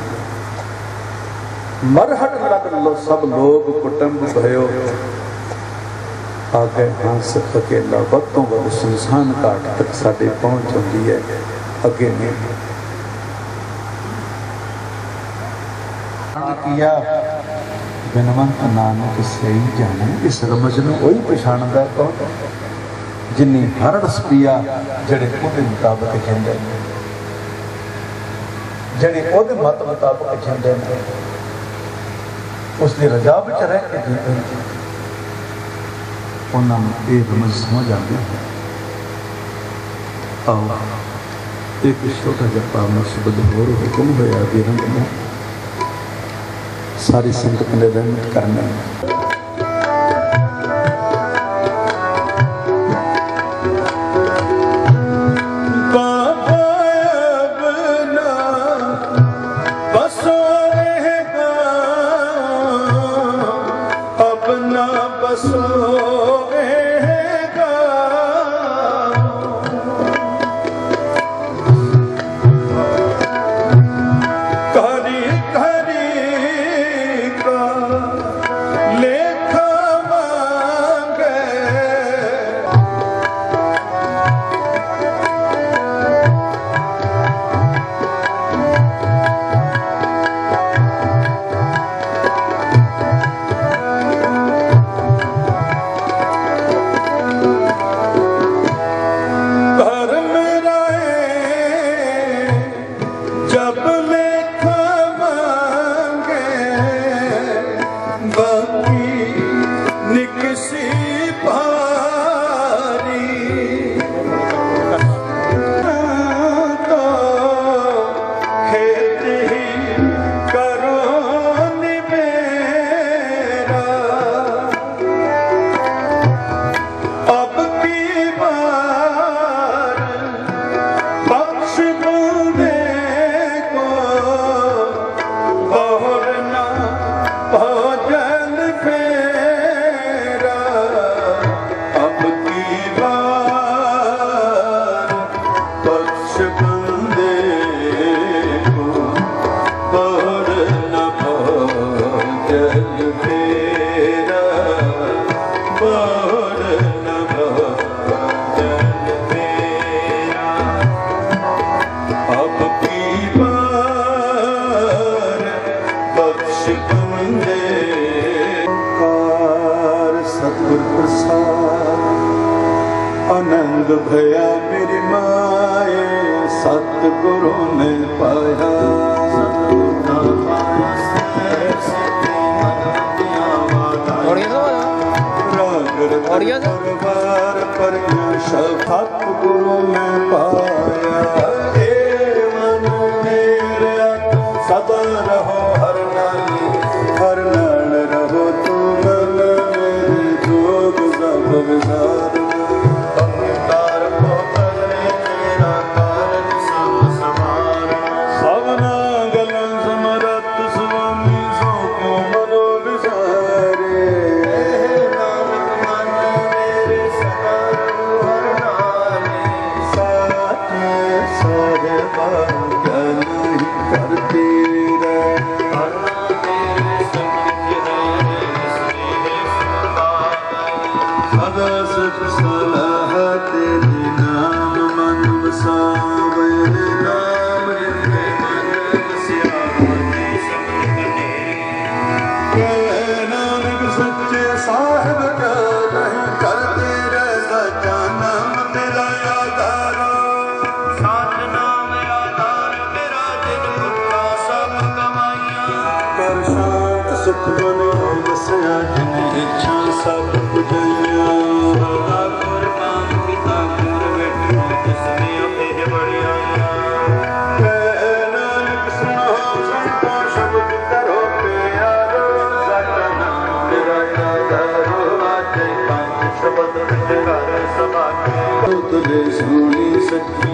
ਮਰਹਟ ਲਗ ਲੋ ਸਭ ਲੋਗ ਕੁਟੰਬ ਭਇਓ ਆਗੇ ਹੰਸ ਅਕੇਲਾ ਵੱਧ ਤੋਂ ਵੱਧ ਸੰਸਾਨ ਘਾਟ ਤੱਕ ਸਾਡੇ ਪਹੁੰਚ ਹੁੰਦੀ ਹੈ। ਅੱਗੇ ਨਹੀਂ। ਕੀਆ ਬਿਨਵੰਤ ਨਾਨਕ ਸਹੀ ਜਾਣੇ, ਇਸ ਰਮਜ ਨੂੰ ਕੋਈ ਪਛਾਣਦਾ ਕੌਣ? ਜਿੰਨੀ ਹਰੜ ਸਪੀਆ ਜਿਹੜੇ ਉਹਦੇ ਮੁਤਾਬਕ ਕਹਿੰਦੇ ਨੇ। ਜਿਹੜੇ ਉਹਦੇ ਮਤ ਮੁਤਾਬਕ ਜਿੰਦੇ ਨੇ। ਉਸ ਦੀ ਰਜ਼ਾ ਵਿੱਚ ਰਹਿ ਕੇ ਜੀਵਨ ਉਹਨਾਂ ਨੂੰ ਇਹ ਰਮਜ਼ ਸਮਝ ਆਉਂਦੀ ਹੈ। ਆਓ, ਇੱਕ ਛੋਟਾ ਜਿਹਾ ਪਾਵਨ ਸ਼ਬਦ ਹੋਰ ਹੁਕਮ ਹੋਇਆ ਵੀ ਰੰਗ ਨੂੰ ਸਾਰੀ ਸੰਗਤ ਨੇ ਰਹਿਮਤ ਕਰਨਾ So. ਸਦਾ ਰਹੋ ਹਰ ਨਾਮ। ਦੇ ਸੋਹਣੀ ਸੱਚੀ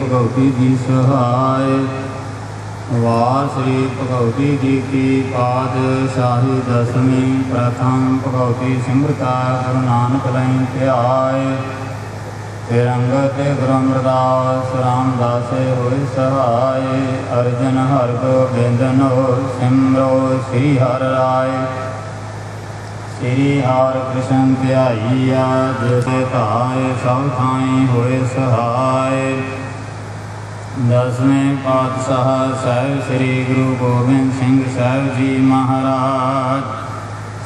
ਭਗਵਤੀ ਜੀ ਸਹਾਇ ਵਾਰ ਸ੍ਰੀ ਭਗਵਤੀ ਜੀ ਕੀ ਪਾਤਸ਼ਾਹੀ ਦਸਵੀਂ ਪ੍ਰਥਮ ਭਗਵਤੀ ਸਿਮਰਤਾ ਗੁਰੂ ਨਾਨਕ ਲੈ ਧਿਆਏ ਫਿਰ ਅੰਗਦ ਤੇ ਗੁਰੂ ਅਮਰਦਾਸ ਰਾਮਦਾਸੇ ਹੋਏ ਸਹਾਇ ਅਰਜਨ ਹਰਿ ਗੋਬਿੰਦਨੋ ਸਿਮਰੋ, ਸ੍ਰੀ ਹਰਿ ਰਾਏ। ਸ੍ਰੀ ਹਰਿ ਕ੍ਰਿਸ਼ਨ ਧਿਆਈਆ, ਜਿਸੇ ਧਾਏ ਸਭ ਥਾਈ ਹੋਏ ਸਹਾਇ ਦਸਵੇਂ ਪਾਤਸ਼ਾਹ ਸਾਹਿਬ ਸ੍ਰੀ ਗੁਰੂ ਗੋਬਿੰਦ ਸਿੰਘ ਸਾਹਿਬ ਜੀ ਮਹਾਰਾਜ।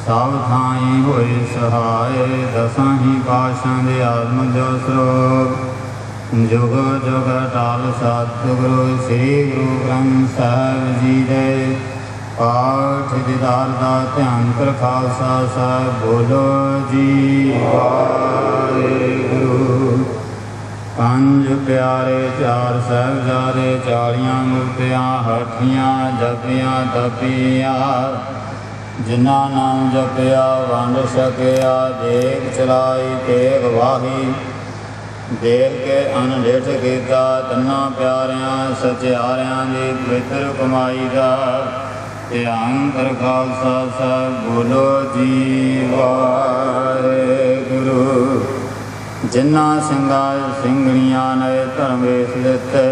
ਸਭ ਥਾਈ ਹੋਏ ਸਹਾਇ ਦਸਾਂ ਹੀ ਪਾਸ਼ਾਂ ਦੇ ਆਤਮ ਜੋ ਸਰੋਪ ਜੁਗ ਜੁਗ ਟਾਲ ਸਤਿਗੁਰੂ ਸ੍ਰੀ ਗੁਰੂ ਗ੍ਰੰਥ ਸਾਹਿਬ ਜੀ ਦੇ ਪਾਠ ਦੀਦਾਰ ਦਾ ਧਿਆਨ ਕਰ ਖਾਲਸਾ ਸਾਹਿਬ ਬੋਲੋ ਜੀ। ਵਾਹਿਗੁਰੂ। ਪੰਜ ਪਿਆਰੇ ਚਾਰ ਸਾਹਿਬਜ਼ਾਦੇ, ਚਾਲੀਆਂ ਮੁਕਤਿਆਂ ਹੱਠੀਆਂ ਜਪੀਆਂ ਤਪੀਆਂ ਜਿਨ੍ਹਾਂ ਨਾਮ ਜਪਿਆ, ਵੰਡ ਛਕਿਆ ਦੇਖ ਚਲਾਈ, ਤੇਗ ਵਾਹੀ। ਦੇਖ ਕੇ ਅਨਲੇਟ ਕੀਤਾ, ਤੰਨਾ ਪਿਆਰਿਆਂ, ਸਚਿਆਰਿਆਂ ਦੀ ਪਵਿੱਤਰ ਕਮਾਈ ਦਾ ਧਿਆਨ ਕਰ ਖਾਲਸਾ ਸਾਹਿਬ ਬੋਲੋ ਜੀ ਵਾਹਿਗੁਰੂ। ਜਿਨ੍ਹਾਂ ਸਿੰਘਾਂ, ਸਿੰਘਣੀਆਂ ਨੇ ਧਰਮ ਵੇਸ ਦਿੱਤੇ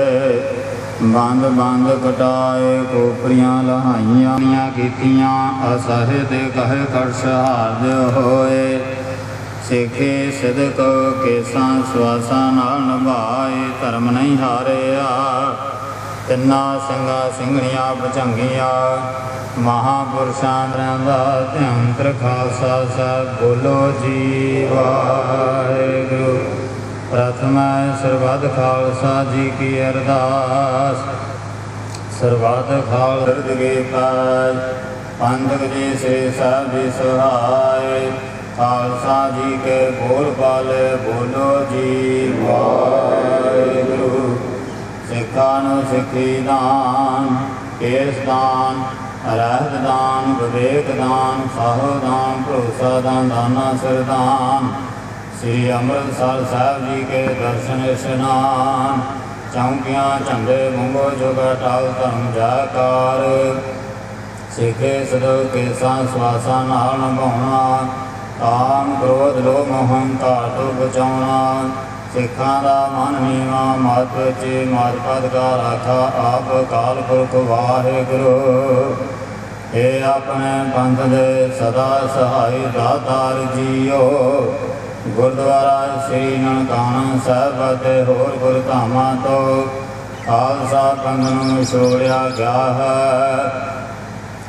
ਬੰਦ ਬੰਦ ਕਟਾਏ ਕੋਪਰੀਆਂ ਲਹਾਈਆਂ ਕੀਤੀਆਂ ਅਸਹਿ ਤੇ ਕਹੇ ਕਰ ਸਹਾਰਦ ਹੋਏ। ਸਿੱਖੇ ਸਿਦਕ ਕੇਸਾਂ ਸਵਾਸਾਂ ਨਾਲ ਨਿਭਾਏ, ਧਰਮ ਨਹੀਂ ਹਾਰਿਆ। ਤਿੰਨਾ ਸਿੰਘਾਂ ਸਿੰਘਣੀਆਂ ਭਚੰਗੀਆਂ ਮਹਾਪੁਰਸ਼ਾਂ ਦਾ ਧਿਆਨ ਕਰ ਖਾਲਸਾ ਸਾਹਿਬ ਬੋਲੋ ਜੀ ਵਾਹਿਗੁਰੂ। ਪ੍ਰਥਮ ਸਰਬੱਤ ਖਾਲਸਾ ਜੀ ਕੀ ਅਰਦਾਸ ਸਰਬੱਤ ਖਾਲਸਾ ਕੇ ਪਾਜ ਪੰਥਕ ਜੀ ਸੇ ਸਾਹਿਬ ਜੀ ਸਹਾਇ ਖਾਲਸਾ ਜੀ ਕੇ ਬੋਲ ਪਾਲੇ ਬੋਲੋ ਜੀ ਵਾਹਿਗੁਰੂ ਸਿੱਖਾਂ ਨੂੰ ਸਿੱਖੀ ਦਾਨ ਕੇਸ ਦਾਨ ਰਹਿਤ ਦਾਨ ਵਿਵੇਕ ਦਾਨ ਸਾਹੋ ਦਾਨ ਭਰੋਸਾ ਦਾਨ ਦਾਨਾ ਸਰਦਾਨ ਸ੍ਰੀ ਅੰਮ੍ਰਿਤਸਰ ਸਾਹਿਬ ਜੀ ਕੇ ਦਰਸ਼ਨ ਇਸ਼ਨਾਨ, ਚੌਂਕਿਆਂ, ਝੰਡੇ, ਮੁੰਗੋ, ਜੋਗਾ, ਟਾਲ, ਧਰਮ, ਜਾਕਾਰ। ਸਿੱਖੇ ਸਦੋ ਕੇ ਸਾਂ ਸਵਾਸਾਂ, ਨਾਲ ਨਿਭਾਉਣਾ ਕਾਮ ਕ੍ਰੋਧ, ਲੋਭ ਮੋਹ ਹੰਕਾਰ ਤੋਂ ਬਚਾਉਣਾ। ਸਿੱਖਾਂ ਦਾ ਮਨ ਨੀਵਾ ਮਤ ਚੇ ਮਾਤ ਪਦ ਕਾ ਰਾਖਾ, ਆਪ ਕਾਲ ਪੁਰਖ ਵਾਹਿਗੁਰੂ। ਏ ਆਪਣੇ ਪੰਥ ਦੇ ਸਦਾ ਸਹਾਈ ਦਾਤਾਰ ਜੀਓ। ਗੁਰਦੁਆਰਾ ਸ੍ਰੀ ਨਨਕਾਣਾ ਸਾਹਿਬ ਅਤੇ ਹੋਰ ਗੁਰਧਾਮਾਂ ਤੋਂ ਖਾਲਸਾ ਪੰਥ ਨੂੰ ਛੋੜਿਆ ਗਿਆ ਹੈ।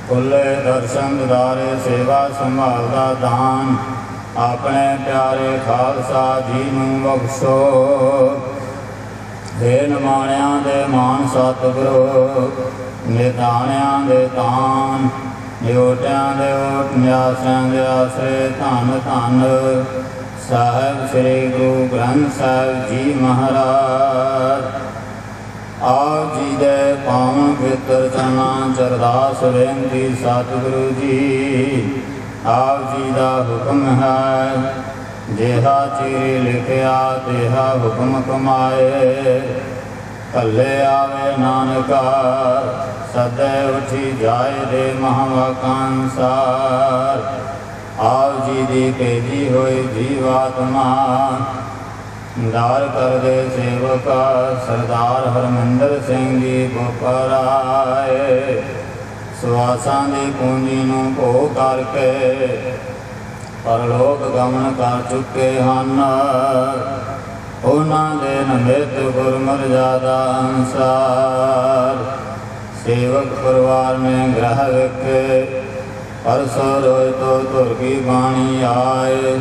ਖੁੱਲੇ ਦਰਸ਼ਨ ਦਿਦਾਰੇ ਸੇਵਾ ਸੰਭਾਲ ਦਾ ਦਾਨ ਆਪਣੇ ਪਿਆਰੇ ਖਾਲਸਾ ਜੀ ਨੂੰ ਬਖਸ਼ੋ। ਦੇ ਨਮਾਣਿਆਂ ਦੇ ਮਾਨ ਸਤਿਗੁਰੂ ਨਿਦਾਨਿਆਂ ਦੇ ਦਾਨ ਨਿਉਟਿਆਂ ਦੇ ਓਟ ਨਿਆਸਿਆਂ ਦੇ ਆਸਰੇ ਧੰਨ ਧੰਨ। ਸਾਹਿਬ ਸ੍ਰੀ ਗੁਰੂ ਗ੍ਰੰਥ ਸਾਹਿਬ ਜੀ ਮਹਾਰਾਜ। ਆਪ ਜੀ ਦੇ ਪਾਵਨ ਪਵਿੱਤਰ ਚਰਨਾਂ ਚਰਦਾਸ ਬੇਨਤੀ ਸਤਿਗੁਰੂ ਜੀ, ਆਪ ਜੀ ਦਾ ਹੁਕਮ ਹੈ ਜਿਹਾ ਚੀਰੇ ਲਿਖਿਆ ਤੇਹਾ ਹੁਕਮ ਕਮਾਏ। ਕੱਲੇ ਆਵੇ ਨਾਨਕਾ, ਸਦਾ ਉਠੀ ਜਾਏ ਦੇ ਮਹਾਵਾਕਾਂਸਾਰ। ਆਪ ਜੀ ਦੀ ਤੇਜੀ ਹੋਈ ਜੀਵਾਤਮਾ। ਦਾਰ ਕਰਦੇ ਸੇਵਕਾ, ਸਰਦਾਰ ਹਰਮੰਦਰ ਸਿੰਘ ਜੀ ਬੋਪਰਾਏ ਸਵਾਸਾਂ ਦੀ ਪੂੰਜੀ ਨੂੰ ਭੋ ਕਰਕੇ ਪਰਲੋਕ ਗਮਨ ਕਰ ਚੁੱਕੇ ਹਨ। ਉਹਨਾਂ ਦੇ ਨਮਿਤ ਗੁਰਮਰਜ਼ਾਦਾ ਅਨਸਾਰ। ਸੇਵਕ ਪਰਿਵਾਰ ਨੇ ਗ੍ਰਹਿ ਵਿਖੇ। ਪਰਸੋ ਰੋਇ ਤੋ ਧੁਰ ਕੀ ਬਾਣੀ ਆਏ।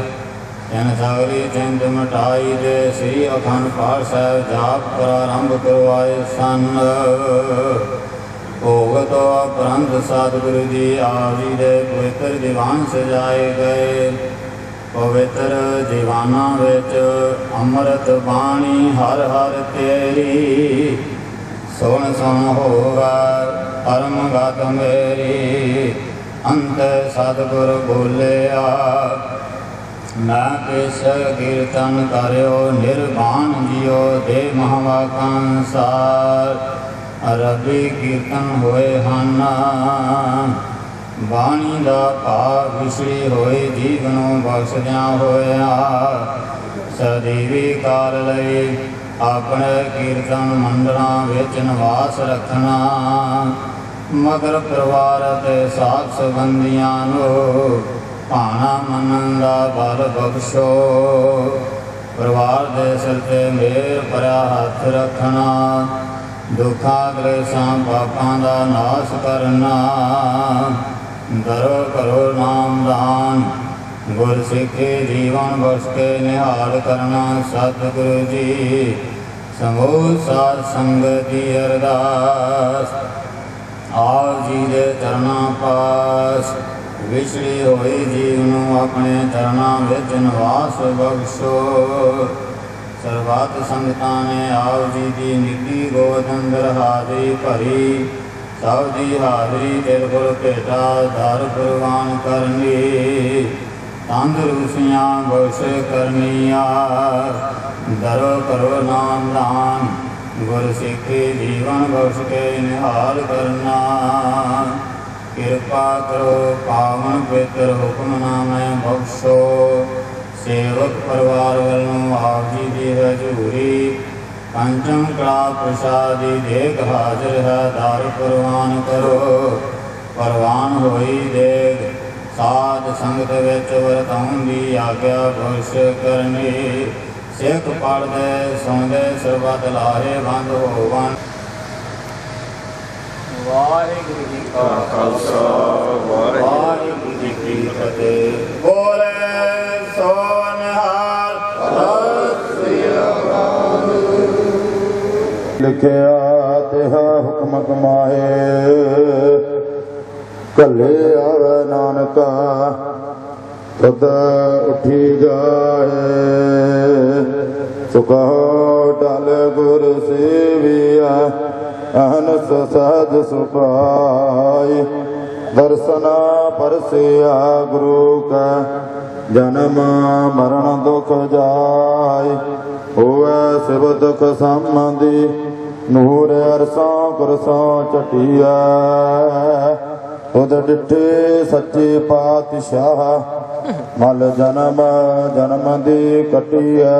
ਜਨ ਸਾਗਰੀ ਚਿੰਤ ਮਟਾਈ ਦੇ ਸ੍ਰੀ ਅਖੰਡ ਪਾਠ ਸਾਹਿਬ ਜਾਪ ਪ੍ਰਾਰੰਭ ਕਰਵਾਏ ਸਨ। ਭੋਗ ਤੋਂ ਉਪਰੰਤ ਸਤਿਗੁਰੂ ਜੀ ਆਪ ਦੇ ਪਵਿੱਤਰ ਦੀਵਾਨ ਸਜਾਏ ਗਏ। ਪਵਿੱਤਰ ਜੀਵਾਨਾ ਵਿੱਚ ਅੰਮ੍ਰਿਤ ਬਾਣੀ ਹਰ ਹਰ ਤੇਰੀ। ਸੁਣ ਸੁਣ ਹੋਗਾ, ਪਰਮ ਗਤ ਮੇਰੀ। ਅੰਤ ਸਤਿਗੁਰ ਬੋਲਿਆ ਮੈਂ ਕਿਸ ਕੀਰਤਨ ਕਰਿਓ, ਨਿਰਵਾਣ ਜਿਉ ਦੇ ਮਹਾਵਾਕਾਂਸਾਰ ਰਬੀ ਕੀਰਤਨ ਹੋਏ ਹਨ, ਬਾਣੀ ਦਾ ਭਾਵ ਵਿਸੜੀ ਹੋਏ ਜੀਵਨੋਂ ਬਖਸ਼ਦਿਆਂ ਹੋਇਆ। ਸਦੀਵੀ ਕਾਲ ਲਈ, ਆਪਣੇ ਕੀਰਤਨ ਮੰਡਲਾਂ ਵਿੱਚ ਨਿਵਾਸ ਰੱਖਣਾ। ਮਗਰ ਪਰਿਵਾਰ ਅਤੇ ਸਾਥ ਸੰਬੰਧੀਆਂ ਨੂੰ ਭਾਣਾ ਮੰਨਣ ਦਾ ਬਲ ਬਖਸ਼ੋ। ਪਰਿਵਾਰ ਦੇ ਸਿਰ ਤੇ ਮੇਰ ਭਰਿਆ ਹੱਥ ਰੱਖਣਾ, ਦੁੱਖਾਂ, ਕਲੇਸ਼ਾਂ, ਪਾਪਾਂ ਦਾ ਨਾਸ਼ ਕਰਨਾ। ਦਰੋ ਕਰੋ ਨਾਮ ਦਾਨ ਗੁਰ ਸਿੱਖੇ ਜੀਵਨ ਬਖਸ਼ ਕੇ ਨਿਹਾਲ ਕਰਨਾ ਸਤਿਗੁਰੂ ਜੀ। ਸਮੂਹ ਸਾਧ ਸੰਗਤ ਦੀ ਅਰਦਾਸ ਆਪ ਜੀ ਦੇ ਚਰਨਾਂ ਪਾਸ। ਵਿਛੜੀ ਹੋਈ ਜੀਵ ਨੂੰ ਆਪਣੇ ਚਰਨਾਂ ਵਿੱਚ ਨਿਵਾਸ ਬਖਸ਼ੋ। ਸਰਬੱਤ ਸੰਗਤਾਂ ਨੇ ਆਪ ਜੀ ਦੀ ਨਿੱਕੀ ਗੋਦ ਅੰਦਰ ਹਾਜ਼ਰੀ ਭਰੀ। ਸਭ ਦੀ ਹਾਜ਼ਰੀ ਤੇਰੇ ਕੋਲ ਭੇਟਾ, ਧਰ ਪ੍ਰਵਾਨ ਕਰਨੀ। ਤੰਦਰੁਸਤੀਆਂ ਬਖਸ਼ ਕਰਨੀਆਂ। ਦਰੋ ਕਰੋ ਨਾਮ ਦਾਨ ਗੁਰ ਸਿੱਖੇ ਜੀਵਨ ਬਖਸ਼ ਕੇ ਨਿਹਾਲ ਕਰਨਾ। ਕਿਰਪਾ ਕਰੋ, ਪਾਵਨ ਪਵਿੱਤਰ ਹੁਕਮਨਾਮੇ ਬਖਸ਼ੋ। ਸੇਵਕ ਪਰਿਵਾਰ ਵੱਲੋਂ ਆਪ ਜੀ ਦੀ ਹਜ਼ੂਰੀ। ਪੰਚਮ ਕਲਾ ਪ੍ਰਸਾਦੀ ਦੇਖ ਹਾਜ਼ਰ ਹੈ, ਦਰ ਪ੍ਰਵਾਨ ਕਰੋ। ਪ੍ਰਵਾਨ ਹੋਈ ਦੇਖ ਸਾਧ ਸੰਗਤ ਵਿੱਚ ਵਰਤਾਉਣ ਦੀ ਆਗਿਆ ਬਖਸ਼ ਕਰਨੀ। ਸਿੱਖ ਪੜਦੇ ਸੁਣਦੇ ਸਰਬਤ ਲਾਹੇ ਬੰਦ ਹੋਵਨ। ਵਾਹਿਗੁਰੂ ਜੀ ਕਾ ਖਾਲਸਾ, ਵਾਹਿਗੁਰੂ ਜੀ ਕੀ ਫਤਿਹ। ਬੋਲੇ ਸੋ ਸਤਿ ਸ੍ਰੀ ਅਕਾਲ। ਲਿਖਿਆ ਤੇ ਹੁਕਮ ਕਮਾਏ ਕੱਲੇ ਆਵੇ ਨਾਨਕਾ ਤਦ ਉਠੀ ਜਾਏ ਸੁਖੋ ਡਲ ਗੁਰ ਸੇਵਿਆ ਅਹਨਸ ਸਹਜ ਸੁਭਾਈ ਦਰਸਨਾ ਪਰਸਿਆ ਗੁਰੂ ਕਾ, ਜਨਮ ਮਰਨ ਦੁਖ ਜਾਏ ਹੋਵੇ ਸਿਵ ਦੁਖ ਸੰਬੰਧੀ, ਨੂਰ ਅਰਸਾਂ ਕੁਰਸਾਂ ਚਟਿਆ ਉਦ ਡਿਠੇ ਸੱਚੇ ਪਾਤਸ਼ਾਹ ਮਲ ਜਨਮ ਜਨਮ ਦੀ ਕਟਿਆ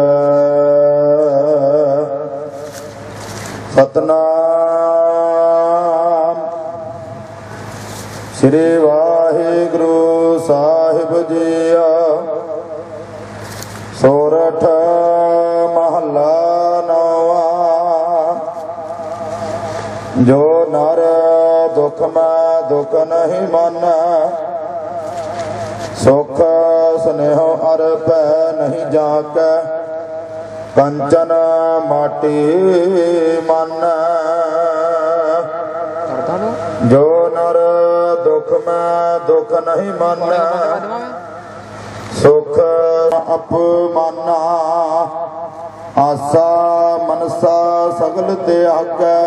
ਸਤਨਾਮ। ਸ੍ਰੀ ਵਾਹਿਗੁਰੂ ਸਾਹਿਬ ਜੀਆ। ਸੋਰਠ ਮਹੱਲਾ ਨਵਾ। ਜੋ ਨਰ ਦੁਖ ਮੈਂ ਦੁਖ ਨਹੀਂ ਮੰਨੈ ਸੁਖ ਸਨੇਹ ਅਰ ਪੈ ਨਹੀਂ ਜਾਕੈ ਕੰਚਨ ਮਾਟੀ ਮਨ। ਜੋ ਨਰ ਦੁਖ ਮੈਂ ਦੁਖ ਨਹੀਂ ਮੰਨੈ। ਸੁਖ ਅਪਮਾਨਾ ਆਸਾ ਮਨਸਾ ਸਗਲ ਤਿਆਗੈ।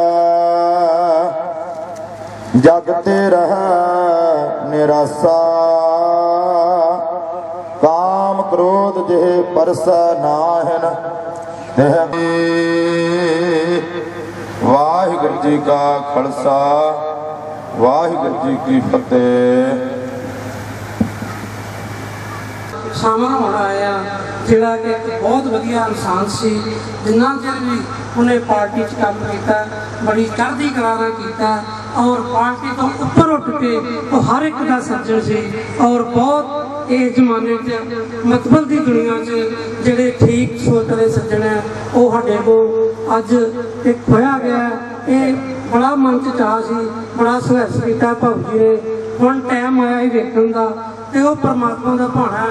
ਜਗ ਤੇ ਰਹਿ ਨਿਰਾਸਾ ਜਿਹ ਪਰਸ ਨਾਹਿਨ। ਵਾਹਿਗੁਰੂ ਜੀ ਕਾ ਖਾਲਸਾ, ਵਾਹਿਗੁਰੂ ਜੀ ਕੀ ਫਤਿਹ। ਸ਼ਾਮਲ ਹੋਣ ਆਇਆ, ਜਿਹੜਾ ਕਿ ਬਹੁਤ ਵਧੀਆ ਇਨਸਾਨ ਸੀ, ਜਿੰਨਾ ਚਿਰ ਵੀ ਉਹਨੇ ਪਾਰਟੀ 'ਚ ਕੰਮ ਕੀਤਾ, ਬੜੀ ਚੜ੍ਹਦੀ ਕਲਾ ਕੀਤਾ, ਔਰ ਪਾਰਟੀ ਤੋਂ ਉੱਪਰ ਉੱਠ ਕੇ ਉਹ ਹਰ ਇੱਕ ਦਾ ਸੱਜਣ ਸੀ, ਔਰ ਬਹੁਤ ਇਸ ਜ਼ਮਾਨੇ 'ਚ ਮਤਬਲ ਦੀ ਦੁਨੀਆ 'ਚ ਜਿਹੜੇ ਠੀਕ ਸੋਚ ਸੋਚਦੇ ਸੱਜਣ ਆ ਉਹ ਸਾਡੇ ਕੋਲ ਅੱਜ ਇੱਕ ਖੋਇਆ ਗਿਆ ਇਹ ਬੜਾ ਮਨ 'ਚ ਚਾਹ ਸੀ, ਬੜਾ ਸੰਘਰਸ਼ ਕੀਤਾ ਭਾਉ ਜੀ ਨੇ। ਹੁਣ ਟਾਈਮ ਆਇਆ ਹੀ ਵੇਖਣ ਦਾ ਤੇ ਉਹ ਪਰਮਾਤਮਾ ਦਾ ਭਾਣਾ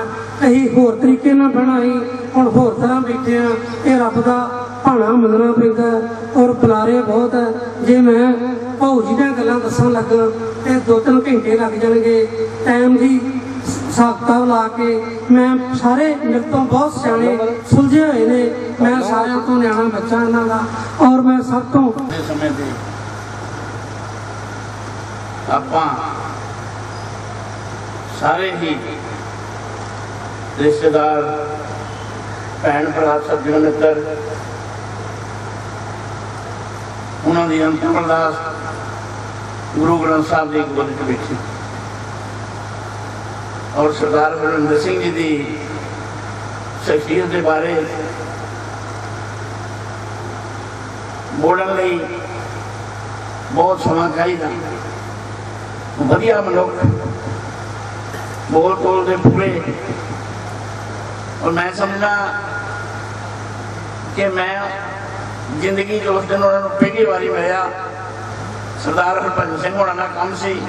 ਅਸੀਂ ਹੋਰ ਤਰੀਕੇ ਨਾਲ ਬਹਿਣਾ ਸੀ, ਹੁਣ ਹੋਰ ਤਰ੍ਹਾਂ ਬੈਠੇ ਆ ਇਹ ਰੱਬ ਦਾ ਭਾਣਾ ਮੰਨਣਾ ਪੈਂਦਾ ਔਰ ਬੁਲਾਰੇ ਬਹੁਤ ਹੈ। ਜੇ ਮੈਂ ਭਾਊ ਜੀ ਦੀਆਂ ਗੱਲਾਂ ਦੱਸਣ ਲੱਗਾ ਤੇ ਦੋ ਤਿੰਨ ਘੰਟੇ ਲੱਗ ਜਾਣਗੇ। ਟਾਈਮ ਦੀ ਹਿਸਾਬ ਲਾ ਕੇ ਮੈਂ ਸਾਰੇ ਮੇਰੇ ਤੋਂ ਬਹੁਤ ਸਿਆਣੇ ਸੁਲਝੇ ਹੋਏ ਨੇ। ਮੈਂ ਸਾਰਿਆਂ ਤੋਂ ਨਿਆਣਾ ਬੱਚਾ ਇਹਨਾਂ ਦਾ ਔਰ ਮੈਂ ਸਭ ਤੋਂ ਸਮੇਂ ਤੇ ਆਪਾਂ ਸਾਰੇ ਹੀ ਰਿਸ਼ਤੇਦਾਰ, ਭੈਣ ਭਰਾ, ਸੱਜਣ ਮਿੱਤਰ, ਉਹਨਾਂ ਦੀ ਅੰਤਮ ਅਰਦਾਸ ਗੁਰੂ ਗ੍ਰੰਥ ਸਾਹਿਬ ਦੀ ਗੋਦ ਵਿੱਚ। ਵੇਖੀ ਔਰ ਸਰਦਾਰ ਬਲਵਿੰਦਰ ਸਿੰਘ ਜੀ ਦੀ ਸ਼ਖਸੀਅਤ ਦੇ ਬਾਰੇ ਬੋਲਣ ਲਈ ਬਹੁਤ ਸਮਾਂ ਚਾਹੀਦਾ। ਵਧੀਆ ਮਨੁੱਖ ਬੋਲ ਤੋਲ ਦੇ ਪੂਰੇ। ਔਰ ਮੈਂ ਸਮਝਦਾ ਕਿ ਮੈਂ ਜ਼ਿੰਦਗੀ ਚ ਉਸ ਦਿਨ ਉਹਨਾਂ ਨੂੰ ਪਹਿਲੀ ਵਾਰੀ ਮਿਲਿਆ। ਸਰਦਾਰ ਹਰਭਜਨ ਸਿੰਘ ਹੋਣਾ ਨਾਲ ਕੰਮ ਸੀ।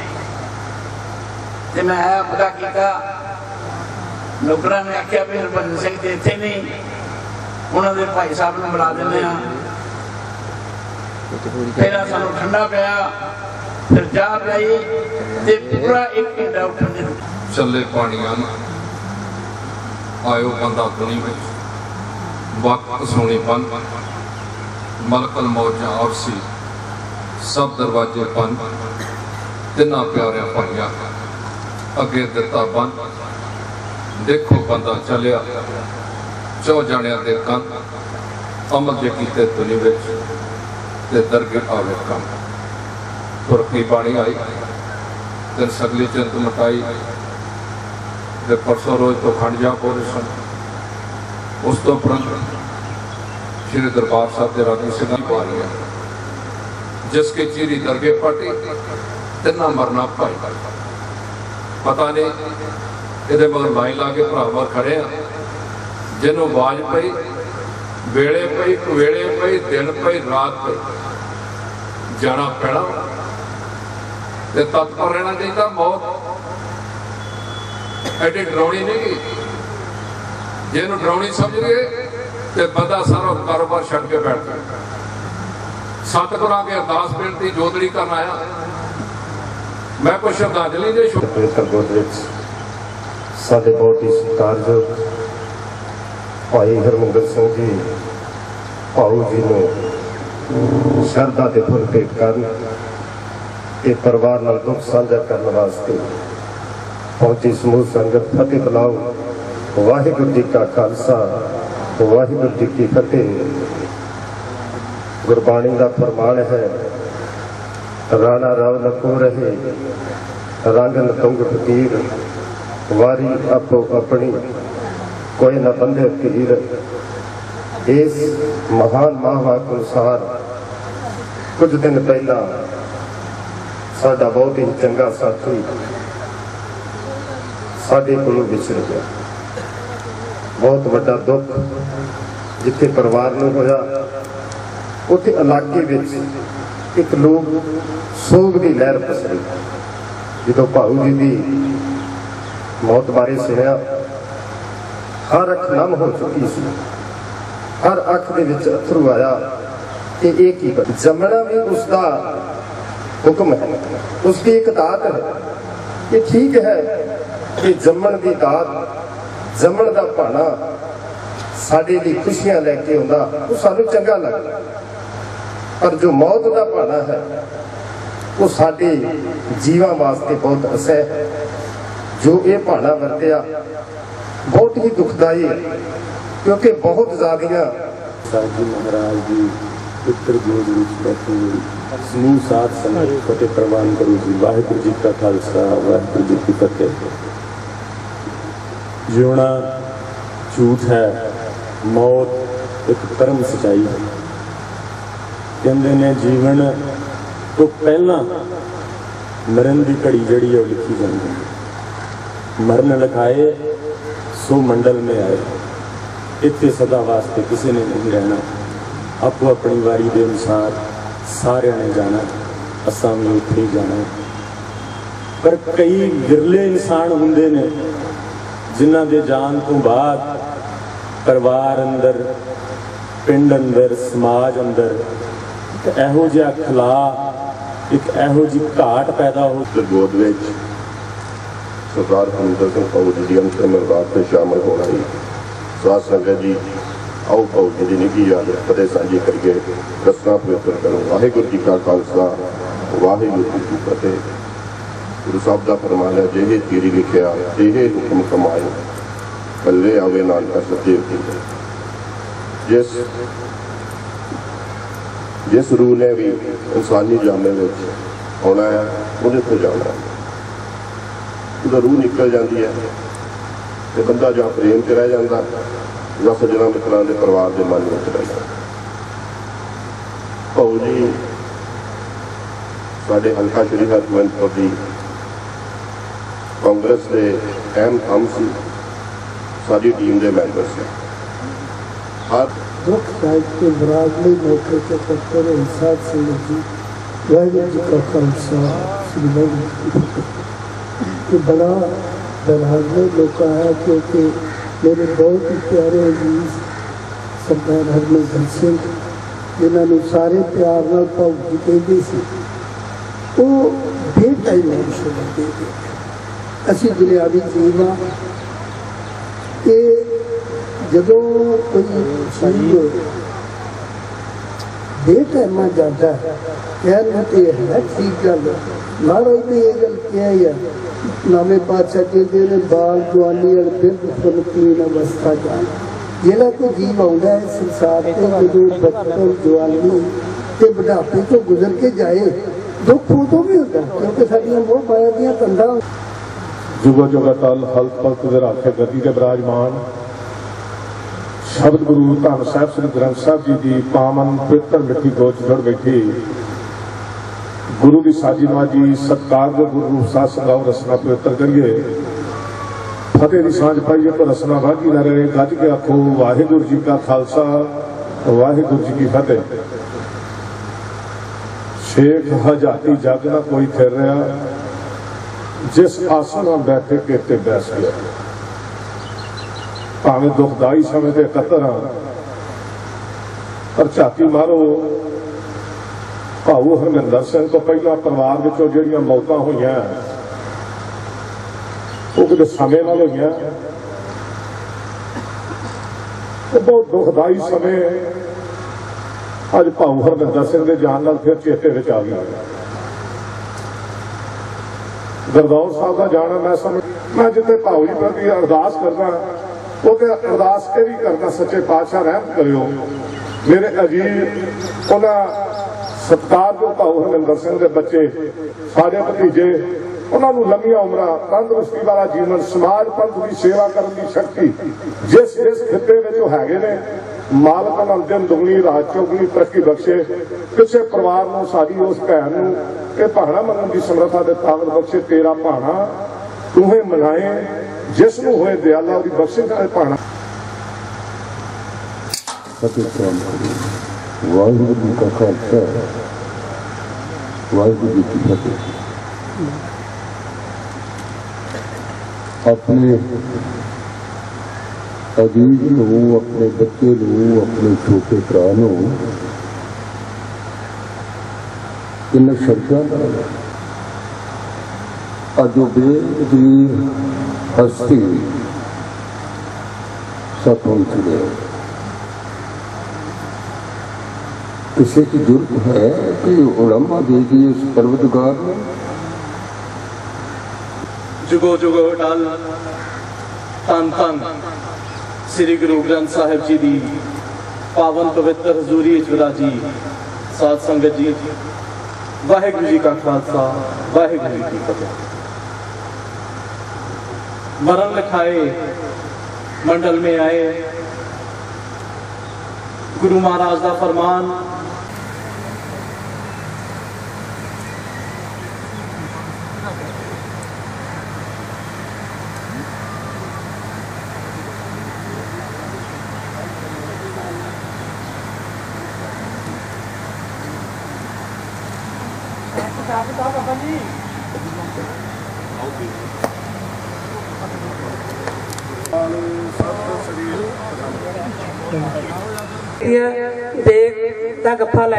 ਤੇ ਮੈਂ ਆਇਆ ਪਤਾ ਕੀਤਾ। ਨੌਕਰਾਂ ਨੇ ਆਖਿਆ ਵੀ ਹਰਭਜਨ ਸਿੰਘ ਤੇ ਇੱਥੇ ਨਹੀਂ। ਉਹਨਾਂ ਦੇ ਭਾਈ ਸਾਹਿਬ ਨੂੰ ਬੁਲਾ ਦਿੰਦੇ ਆ ਪਹਿਲਾਂ ਸਾਨੂੰ ਠੰਡਾ ਪਿਆ, ਫਿਰ ਚਾਹ ਪਿਆਈ ਤੇ ਪੂਰਾ ਇੱਕ ਘੰਟਾ ਉੱਠਣ ਦੇ ਚੱਲੇ ਪਾਣੀਆਂ ਆਇਓ ਬੰਦਾ ਦੁਨੀ ਵਿੱਚ। ਵਕਤ ਸੋਣੀ ਬੰਦ। ਮਲਕਲ ਮੌਜਾਂ ਔਰਸੀ ਸਭ ਦਰਵਾਜ਼ੇ ਬੰਦ। ਤਿੰਨਾਂ ਪਿਆਰਿਆਂ ਭਾਈਆਂ। ਅੱਗੇ ਦਿੱਤਾ ਬੰਦ। ਦੇਖੋ ਬੰਦਾ ਚੱਲਿਆ। ਚੌ ਜਾਣਿਆਂ ਦੇ ਕੰਨ ਅਮਲ ਜੇ ਕੀਤੇ ਦੁਨੀ ਵਿੱਚ ਤੇ ਦਰਗੇ ਆਵੇ ਕੰਮ। ਤੁਰਕੀ ਬਾਣੀ ਆਈ, ਤੇ ਸਗਲੀ ਚੰਤ ਮਟਾਈ। ਤੇ ਪਰਸੋਂ ਰੋਜ਼ ਤੋਂ ਖੰਡ ਜਾ ਕੋਰੇ ਸਨ। ਉਸ ਤੋਂ ਉਪਰੰਤ ਸ਼੍ਰੀ ਦਰਬਾਰ ਸਾਹਿਬ ਦੇ ਰਾਗੀ ਸਿੰਘਾਂ ਦੀ ਹੈ ਜਿਸ ਕੇ ਚੀਰੀ ਦਰਗੇ ਪਾਟੀ, ਤਿੰਨਾ ਮਰਨਾ ਭਾਈ। ਪਤਾ ਨਹੀਂ ਇਹਦੇ ਮਗਰ ਲਾਈਨ ਲਾ ਕੇ ਭਰਾਵਾਂ ਖੜੇ ਆ। ਜਿਹਨੂੰ ਆਵਾਜ਼ ਪਈ, ਵੇਲੇ ਪਈ, ਕੁਵੇਲੇ ਪਈ, ਦਿਨ ਪਈ, ਰਾਤ ਪਈ, ਜਾਣਾ ਪੈਣਾ ਤੇ ਤਤਪਰ ਰਹਿਣਾ ਚਾਹੀਦਾ ਮੌਤ। ਐਡੀ ਡਰਾਉਣੀ ਨਹੀਂ ਜਿਹਨੂੰ ਡਰਾਉਣੀ ਸਮਝ ਗਏ, ਤੇ ਬੰਦਾ ਸਾਰਾ ਕਾਰੋਬਾਰ ਛੱਡ ਕੇ ਬੈਠ ਗਿਆ। ਸਤਿਗੁਰਾਂ ਕੇ ਅਰਦਾਸ ਬੇਨਤੀ ਜੋਦੜੀ ਕਰਨ ਆਇਆ। ਮੈਂ ਕੁਝ ਸ਼ਰਧਾਂਜਲੀ ਦੇ ਸ਼ੁਭ ਪਵਿੱਤਰ ਗੋਦ ਵਿੱਚ ਸਾਡੇ ਬਹੁਤ ਹੀ ਸਤਿਕਾਰਯੋਗ ਭਾਈ ਹਰਮੰਦਰ ਸਿੰਘ ਜੀ, ਭਾਊ ਜੀ ਨੂੰ ਸ਼ਰਧਾ ਦੇ ਫੁੱਲ ਭੇਟ ਕਰਨ ਤੇ ਪਰਿਵਾਰ ਨਾਲ ਦੁੱਖ ਸਾਂਝਾ ਕਰਨ ਵਾਸਤੇ ਪਹੁੰਚੀ ਸਮੂਹ ਸੰਗਤ ਫਤਿਹ ਬੁਲਾਓ ਵਾਹਿਗੁਰੂ ਜੀ ਕਾ ਖਾਲਸਾ, ਵਾਹਿਗੁਰੂ ਜੀ ਕੀ ਫਤਿਹ। ਗੁਰਬਾਣੀ ਦਾ ਫਰਮਾਨ ਹੈ ਰਾਣਾ ਰਵ ਲਕੋ ਰਹੇ, ਰੰਗ ਨਤੰਗ ਫਕੀਰ, ਵਾਰੀ ਆਪੋ ਆਪਣੀ ਕੋਈ ਨਾ ਬੰਦੇ ਫਕੀਰ। ਇਸ ਮਹਾਨ ਮਹਾਵਾਕ ਅਨੁਸਾਰ ਕੁਝ ਦਿਨ ਪਹਿਲਾਂ ਸਾਡਾ ਬਹੁਤ ਹੀ ਚੰਗਾ ਸਾਥੀ ਸਾਡੇ ਕੋਲੋਂ ਵਿਛੜ ਗਿਆ। ਬਹੁਤ ਵੱਡਾ ਦੁੱਖ ਜਿੱਥੇ ਪਰਿਵਾਰ ਨੂੰ ਹੋਇਆ, ਉੱਥੇ ਇਲਾਕੇ ਵਿੱਚ ਇੱਕ ਲੋਕ ਸੋਗ ਦੀ ਲਹਿਰ ਪਸਰੀ। ਜਦੋਂ ਭਾਊ ਜੀ ਦੀ ਮੌਤ ਬਾਰੇ ਸੁਣਿਆ, ਹਰ ਅੱਖ ਨਮ ਹੋ ਚੁੱਕੀ ਸੀ। ਹਰ ਅੱਖ ਦੇ ਵਿੱਚ ਅਥਰੂ ਆਇਆ ਕਿ ਇਹ ਕੀ ਜੰਮਣਾ ਵੀ ਉਸ ਦਾ ਹੁਕਮ ਹੈ। ਉਸ ਦੀ ਇੱਕ ਦਾਤ ਹੈ। ਇਹ ਠੀਕ ਹੈ ਕਿ ਜੰਮਣ ਦੀ ਦਾਤ, ਜੰਮਣ ਦਾ ਭਾਣਾ ਸਾਡੇ ਲਈ ਖੁਸ਼ੀਆਂ ਲੈ ਕੇ ਆਉਂਦਾ। ਉਹ ਸਾਨੂੰ ਚੰਗਾ ਲੱਗਦਾ। ਪਰ ਜੋ ਮੌਤ ਦਾ ਭਾਣਾ ਹੈ, ਉਹ ਸਾਡੇ ਜੀਵਾਂ ਵਾਸਤੇ ਬਹੁਤ ਅਸਹਿ ਹੈ। ਜੋ ਇਹ ਭਾਣਾ ਵਰਤਿਆ, ਬਹੁਤ ਹੀ ਦੁਖਦਾਈ ਕਿਉਂਕਿ ਬਹੁਤ ਜ਼ਿਆਦੀਆਂ ਸਾਹਿਬ ਜੀ ਮਹਾਰਾਜ ਜੀ ਉੱਤਰ ਗੋਦ ਵਿੱਚ ਬੈਠੇ ਸਮੂਹ ਸਾਥ ਸੰਗਤ ਫਤਿਹ ਪ੍ਰਵਾਨ ਕਰੋ ਜੀ। ਵਾਹਿਗੁਰੂ ਜੀ ਕਾ ਖਾਲਸਾ, ਵਾਹਿਗੁਰੂ ਜੀ ਕੀ ਫਤਿਹ। ਜਿਉਣਾ ਝੂਠ ਹੈ, ਮੌਤ ਇੱਕ ਪਰਮ ਸਚਾਈ ਹੈ। ਕਹਿੰਦੇ ਨੇ ਜੀਵਨ ਤੋਂ ਪਹਿਲਾਂ ਮਰਨ ਦੀ ਘੜੀ ਜਿਹੜੀ ਹੈ ਉਹ ਲਿਖੀ ਜਾਂਦੀ ਹੈ। ਮਰਨ ਲਖਾਏ, ਸੋ ਮੰਡਲ ਮੇ ਆਏ। ਇੱਥੇ ਸਦਾ ਵਾਸਤੇ ਕਿਸੇ ਨੇ ਨਹੀਂ ਰਹਿਣਾ। ਆਪੋ ਆਪਣੀ ਵਾਰੀ ਦੇ ਅਨੁਸਾਰ ਸਾਰਿਆਂ ਨੇ ਜਾਣਾ, ਅਸਾਂ ਵੀ ਉੱਥੇ ਹੀ ਜਾਣਾ। ਪਰ ਕਈ ਵਿਰਲੇ ਇਨਸਾਨ ਹੁੰਦੇ ਨੇ, ਜਿਨ੍ਹਾਂ ਦੇ ਜਾਣ ਤੋਂ ਬਾਅਦ ਪਰਿਵਾਰ ਅੰਦਰ, ਪਿੰਡ ਅੰਦਰ, ਸਮਾਜ ਅੰਦਰ ਇੱਕ ਇਹੋ ਜਿਹਾ ਖਲਾ, ਇੱਕ ਇਹੋ ਜਿਹੀ ਘਾਟ ਪੈਦਾ ਹੋ ਗੋਦ ਵਿੱਚ ਸਰਦਾਰ ਹਰਿੰਦਰ ਸਿੰਘ ਫੌਜ ਦੀ ਅੰਤਿਮ ਅਰਦਾਸ ਤੇ ਸ਼ਾਮਲ ਹੋਣਾ ਹੀ ਸਾਧ ਸੰਗਤ ਜੀ, ਆਓ ਫੌਜ ਦੀ ਨਿੱਘੀ ਯਾਦ ਕਦੇ ਸਾਂਝੀ ਕਰੀਏ ਰਸਨਾ ਪਵਿੱਤਰ ਕਰੋ। ਵਾਹਿਗੁਰੂ ਜੀ ਕਾ ਖਾਲਸਾ, ਵਾਹਿਗੁਰੂ ਜੀ ਕੀ ਫਤਿਹ। ਗੁਰੂ ਸਾਹਿਬ ਦਾ ਫਰਮਾਨ ਹੈ, ਜਿਹੇ ਤੀਰੀ ਲਿਖਿਆ ਜਿਹੇ ਹੁਕਮ ਕਮਾਏ। ਬੱਲੇ ਆਵੇ ਨਾਨਕਾ ਸੱਚੇ ਜਿਸ ਜਿਸ ਰੂਹ ਨੇ ਵੀ ਇਨਸਾਨੀ ਜਾਮੇ ਵਿੱਚ ਆਉਣਾ ਹੈ, ਉਹਦੇ ਤੋਂ ਜਾਣਾ ਹੈ। ਉਹਦਾ ਰੂਹ ਨਿਕਲ ਜਾਂਦੀ ਹੈ ਤੇ ਬੰਦਾ ਜਾਂ ਪ੍ਰੇਮ 'ਚ ਰਹਿ ਜਾਂਦਾ ਜਾਂ ਸੱਜਣਾ ਮਿੱਤਰਾਂ ਦੇ ਪਰਿਵਾਰ ਦੇ ਮਨ ਵਿੱਚ ਰਹਿ ਜਾਂਦਾ। ਭਾਊ ਜੀ, ਸਾਡੇ ਹਲਕਾ ਸ਼੍ਰੀ ਹਰਗੋਬਿੰਦਪੁਰ ਦੀ ਕਾਂਗਰਸ ਦੇ ਅਹਿਮ ਕੰਮ ਸੀ, ਸਾਡੀ ਟੀਮ ਦੇ ਮੈਂਬਰ ਸੀ। ਹਰ وقت ٹائپ کے برادری موقع کے تکر احساس سے لگی وحر جی کا خالصہ سری کہ بڑا دراضے موقع ہے کیونکہ میرے بہت ہی پیارے عزیز سردار ہرمن گھر سنگھ جنہوں نے سارے پیار نال پاؤ جی کہتے سی وہ بے ٹائم ہم سے لگتے تھے اسی دنیاوی جیواں ਜਦੋਂ ਕੋਈ ਚੀਜ਼ ਬੇਟਾਈਮਾ ਜਾਂਦਾ ਹੈ, ਕਹਿਣ ਨੂੰ ਤੇ ਇਹ ਹੈ ਠੀਕ ਗੱਲ ਮਹਾਰਾਜ ਨੇ ਇਹ ਗੱਲ ਕਿਹਾ ਹੈ ਨਾਮੇ ਪਾਤਸ਼ਾਹ ਕਹਿੰਦੇ ਨੇ ਬਾਲ ਜਵਾਨੀ ਅਰ ਬਿਰਧ ਫੁਲਕੀ ਨਾ ਵਸਤਾ ਜਾਣ। ਜਿਹੜਾ ਕੋਈ ਜੀਵ ਆਉਂਦਾ ਹੈ ਸੰਸਾਰ ਤੇ, ਜਦੋਂ ਬਚਪਨ, ਜਵਾਨੀ ਤੇ ਬੁਢਾਪੇ ਤੋਂ ਗੁਜ਼ਰ ਕੇ ਜਾਏ, ਦੁੱਖ ਉਦੋਂ ਵੀ ਹੁੰਦਾ ਕਿਉਂਕਿ ਸਾਡੀਆਂ ਮੋਹ ਮਾਇਆ ਦੀਆਂ ਤੰਦਾਂ ਜੁਗੋ ਜੁਗਾ ਤਲ ਹਲਤ ਪਲਤ ਦੇ ਰਾਖੇ ਗੱਦੀ ਦੇ ਬਿਰਾਜਮਾਨ। ਸ਼ਬਦ ਗੁਰੂ ਧੰਨ ਸਾਹਿਬ, ਸ੍ਰੀ ਗ੍ਰੰਥ ਸਾਹਿਬ ਜੀ ਦੀ ਪਾਵਨ ਪਵਿੱਤਰ ਮਿੱਠੀ ਗੋਚ ਜੁੜ ਬੈਠੀ। ਗੁਰੂ ਦੀ ਸਾਜੀ ਨਵਾਜੀ ਸਤਕਾਰ ਗੁਰੂ ਰੂਪ ਸਾਧ ਸੰਗਾਉ ਰਸਨਾ ਪਵਿੱਤਰ ਕਰੀਏ। ਫਤਿਹ ਦੀ ਸਾਂਝ ਪਾਈਏ ਤਾਂ ਰਸਨਾ ਵਾਜੀ ਨਾ ਰਹੇ। ਗੱਜ ਕੇ ਆਖੋ, ਵਾਹਿਗੁਰੂ ਜੀ ਕਾ ਖਾਲਸਾ, ਵਾਹਿਗੁਰੂ ਜੀ ਕੀ ਫਤਿਹ। ਸ਼ੇਖ ਹਜਾਤੀ ਜਗ ਨਾ ਕੋਈ ਫਿਰ ਰਿਹਾ ਜਿਸ ਆਸਨ ਨਾਲ ਬੈਠੇ ਕਿਤੇ ਬੈਸ ਗਿਆ। ਭਾਵੇਂ ਦੁਖਦਾਈ ਸਮੇਂ ਤੇ ਕਤਰ ਆ, ਪਰ ਝਾਤੀ ਮਾਰੋ। ਭਾਊ ਹਰਮਿੰਦਰ ਸਿੰਘ ਤੋਂ ਪਹਿਲਾਂ ਪਰਿਵਾਰ ਵਿੱਚੋਂ ਜਿਹੜੀਆਂ ਮੌਤਾਂ ਹੋਈਆਂ, ਉਹ ਕਿਤੇ ਸਮੇਂ ਨਾਲ ਹੋਈਆਂ। ਉਹ ਬਹੁਤ ਦੁਖਦਾਈ ਸਮੇਂ ਅੱਜ ਭਾਊ ਹਰਮਿੰਦਰ ਸਿੰਘ ਦੇ ਜਾਣ ਨਾਲ ਫਿਰ ਚੇਤੇ ਵਿੱਚ ਆ ਗਿਆ ਗਰਦੌਰ ਸਾਹਿਬ ਦਾ ਜਾਣਾ ਮੈਂ ਸਮਝ ਮੈਂ ਜਿੱਥੇ ਭਾਊ ਜੀ ਪ੍ਰਤੀ ਅਰਦਾਸ ਕਰਦਾ ਉਹ ਅਰਦਾਸ ਇਹ ਵੀ ਕਰਦਾ, ਸੱਚੇ ਪਾਤਸ਼ਾਹ ਰਹਿਮ ਕਰਿਓ। ਮੇਰੇ ਅਜੀਬ ਉਹਨਾਂ ਸਤਕਾਰ ਜੋ ਭਾਊ ਹਰਮਿੰਦਰ ਸਿੰਘ ਦੇ ਬੱਚੇ, ਸਾਡੇ ਭਤੀਜੇ, ਉਹਨਾਂ ਨੂੰ ਲੰਮੀਆਂ ਉਮਰਾਂ, ਤੰਦਰੁਸਤੀ ਵਾਲਾ ਜੀਵਨ, ਸਮਾਜ ਪੰਥ ਦੀ ਸੇਵਾ ਕਰਨ ਦੀ ਸ਼ਕਤੀ, ਜਿਸ ਜਿਸ ਖਿੱਤੇ ਵਿੱਚ ਉਹ ਹੈਗੇ ਨੇ, ਮਾਲਕ ਨਾਲ ਦਿਨ ਦੁਗਣੀ, ਰਾਤ ਚੌਗਣੀ ਤਰੱਕੀ ਬਖਸ਼ੇ, ਕਿਸੇ ਪਰਿਵਾਰ ਨੂੰ, ਸਾਡੀ ਉਸ ਭੈਣ ਨੂੰ, ਇਹ ਭਾਣਾ ਮੰਨਣ ਦੀ ਸਮਰੱਥਾ ਦੇ ਤਾਕਤ ਬਖਸ਼ੇ, ਤੇਰਾ ਭਾਣਾ ਤੂੰ ਹੀ ਮਨਾਏ ਜਿਸ ਨੂੰ ਹੋਏ ਦਿਆਲਾ ਉਹਦੀ ਬਖਸ਼ਿਸ਼ ਨਾਲ ਭਾਣਾ ਸਤਿਗੁਰੂ ਵਾਹਿਗੁਰੂ ਜੀ ਕਾ ਖਾਲਸਾ। ਵਾਹਿਗੁਰੂ ਜੀ ਕੀ ਫਤਿਹ। ਆਪਣੇ ਅਜੀਜ਼ ਨੂੰ, ਆਪਣੇ ਬੱਚੇ ਨੂੰ, ਆਪਣੇ ਛੋਟੇ ਭਰਾ ਨੂੰ, ਇਹਨਾਂ ਸ਼ਬਦਾਂ ਦਾ ਅਜੋ ਬੇਦ ہستی سکون کے کسی کی ضرورت ہے کہ علماء دیجیے اس پروردگار میں جگو جگو ڈال تن تن سری گرو گرنتھ ਸਾਹਿਬ ਜੀ ਦੀ ਪਾਵਨ ਪਵਿੱਤਰ جی سات سنگت جی ਸੰਗਤ ਜੀ ਵਾਹਿਗੁਰੂ ਜੀ ਕਾ ਖਾਲਸਾ ਵਾਹਿਗੁਰੂ ਜੀ ਕੀ ਫਤਿਹ मरण लिखाए मंडल में आए गुरु महाराज का फरमान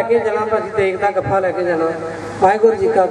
ਕੇ ਜਾਣਾ ਭਾਜੀ ਦੇਖ ਦਾ ਗੱਫਾ ਲੈ ਕੇ ਜਾਣਾ। ਵਾਹਿਗੁਰੂ ਜੀ ਕਾ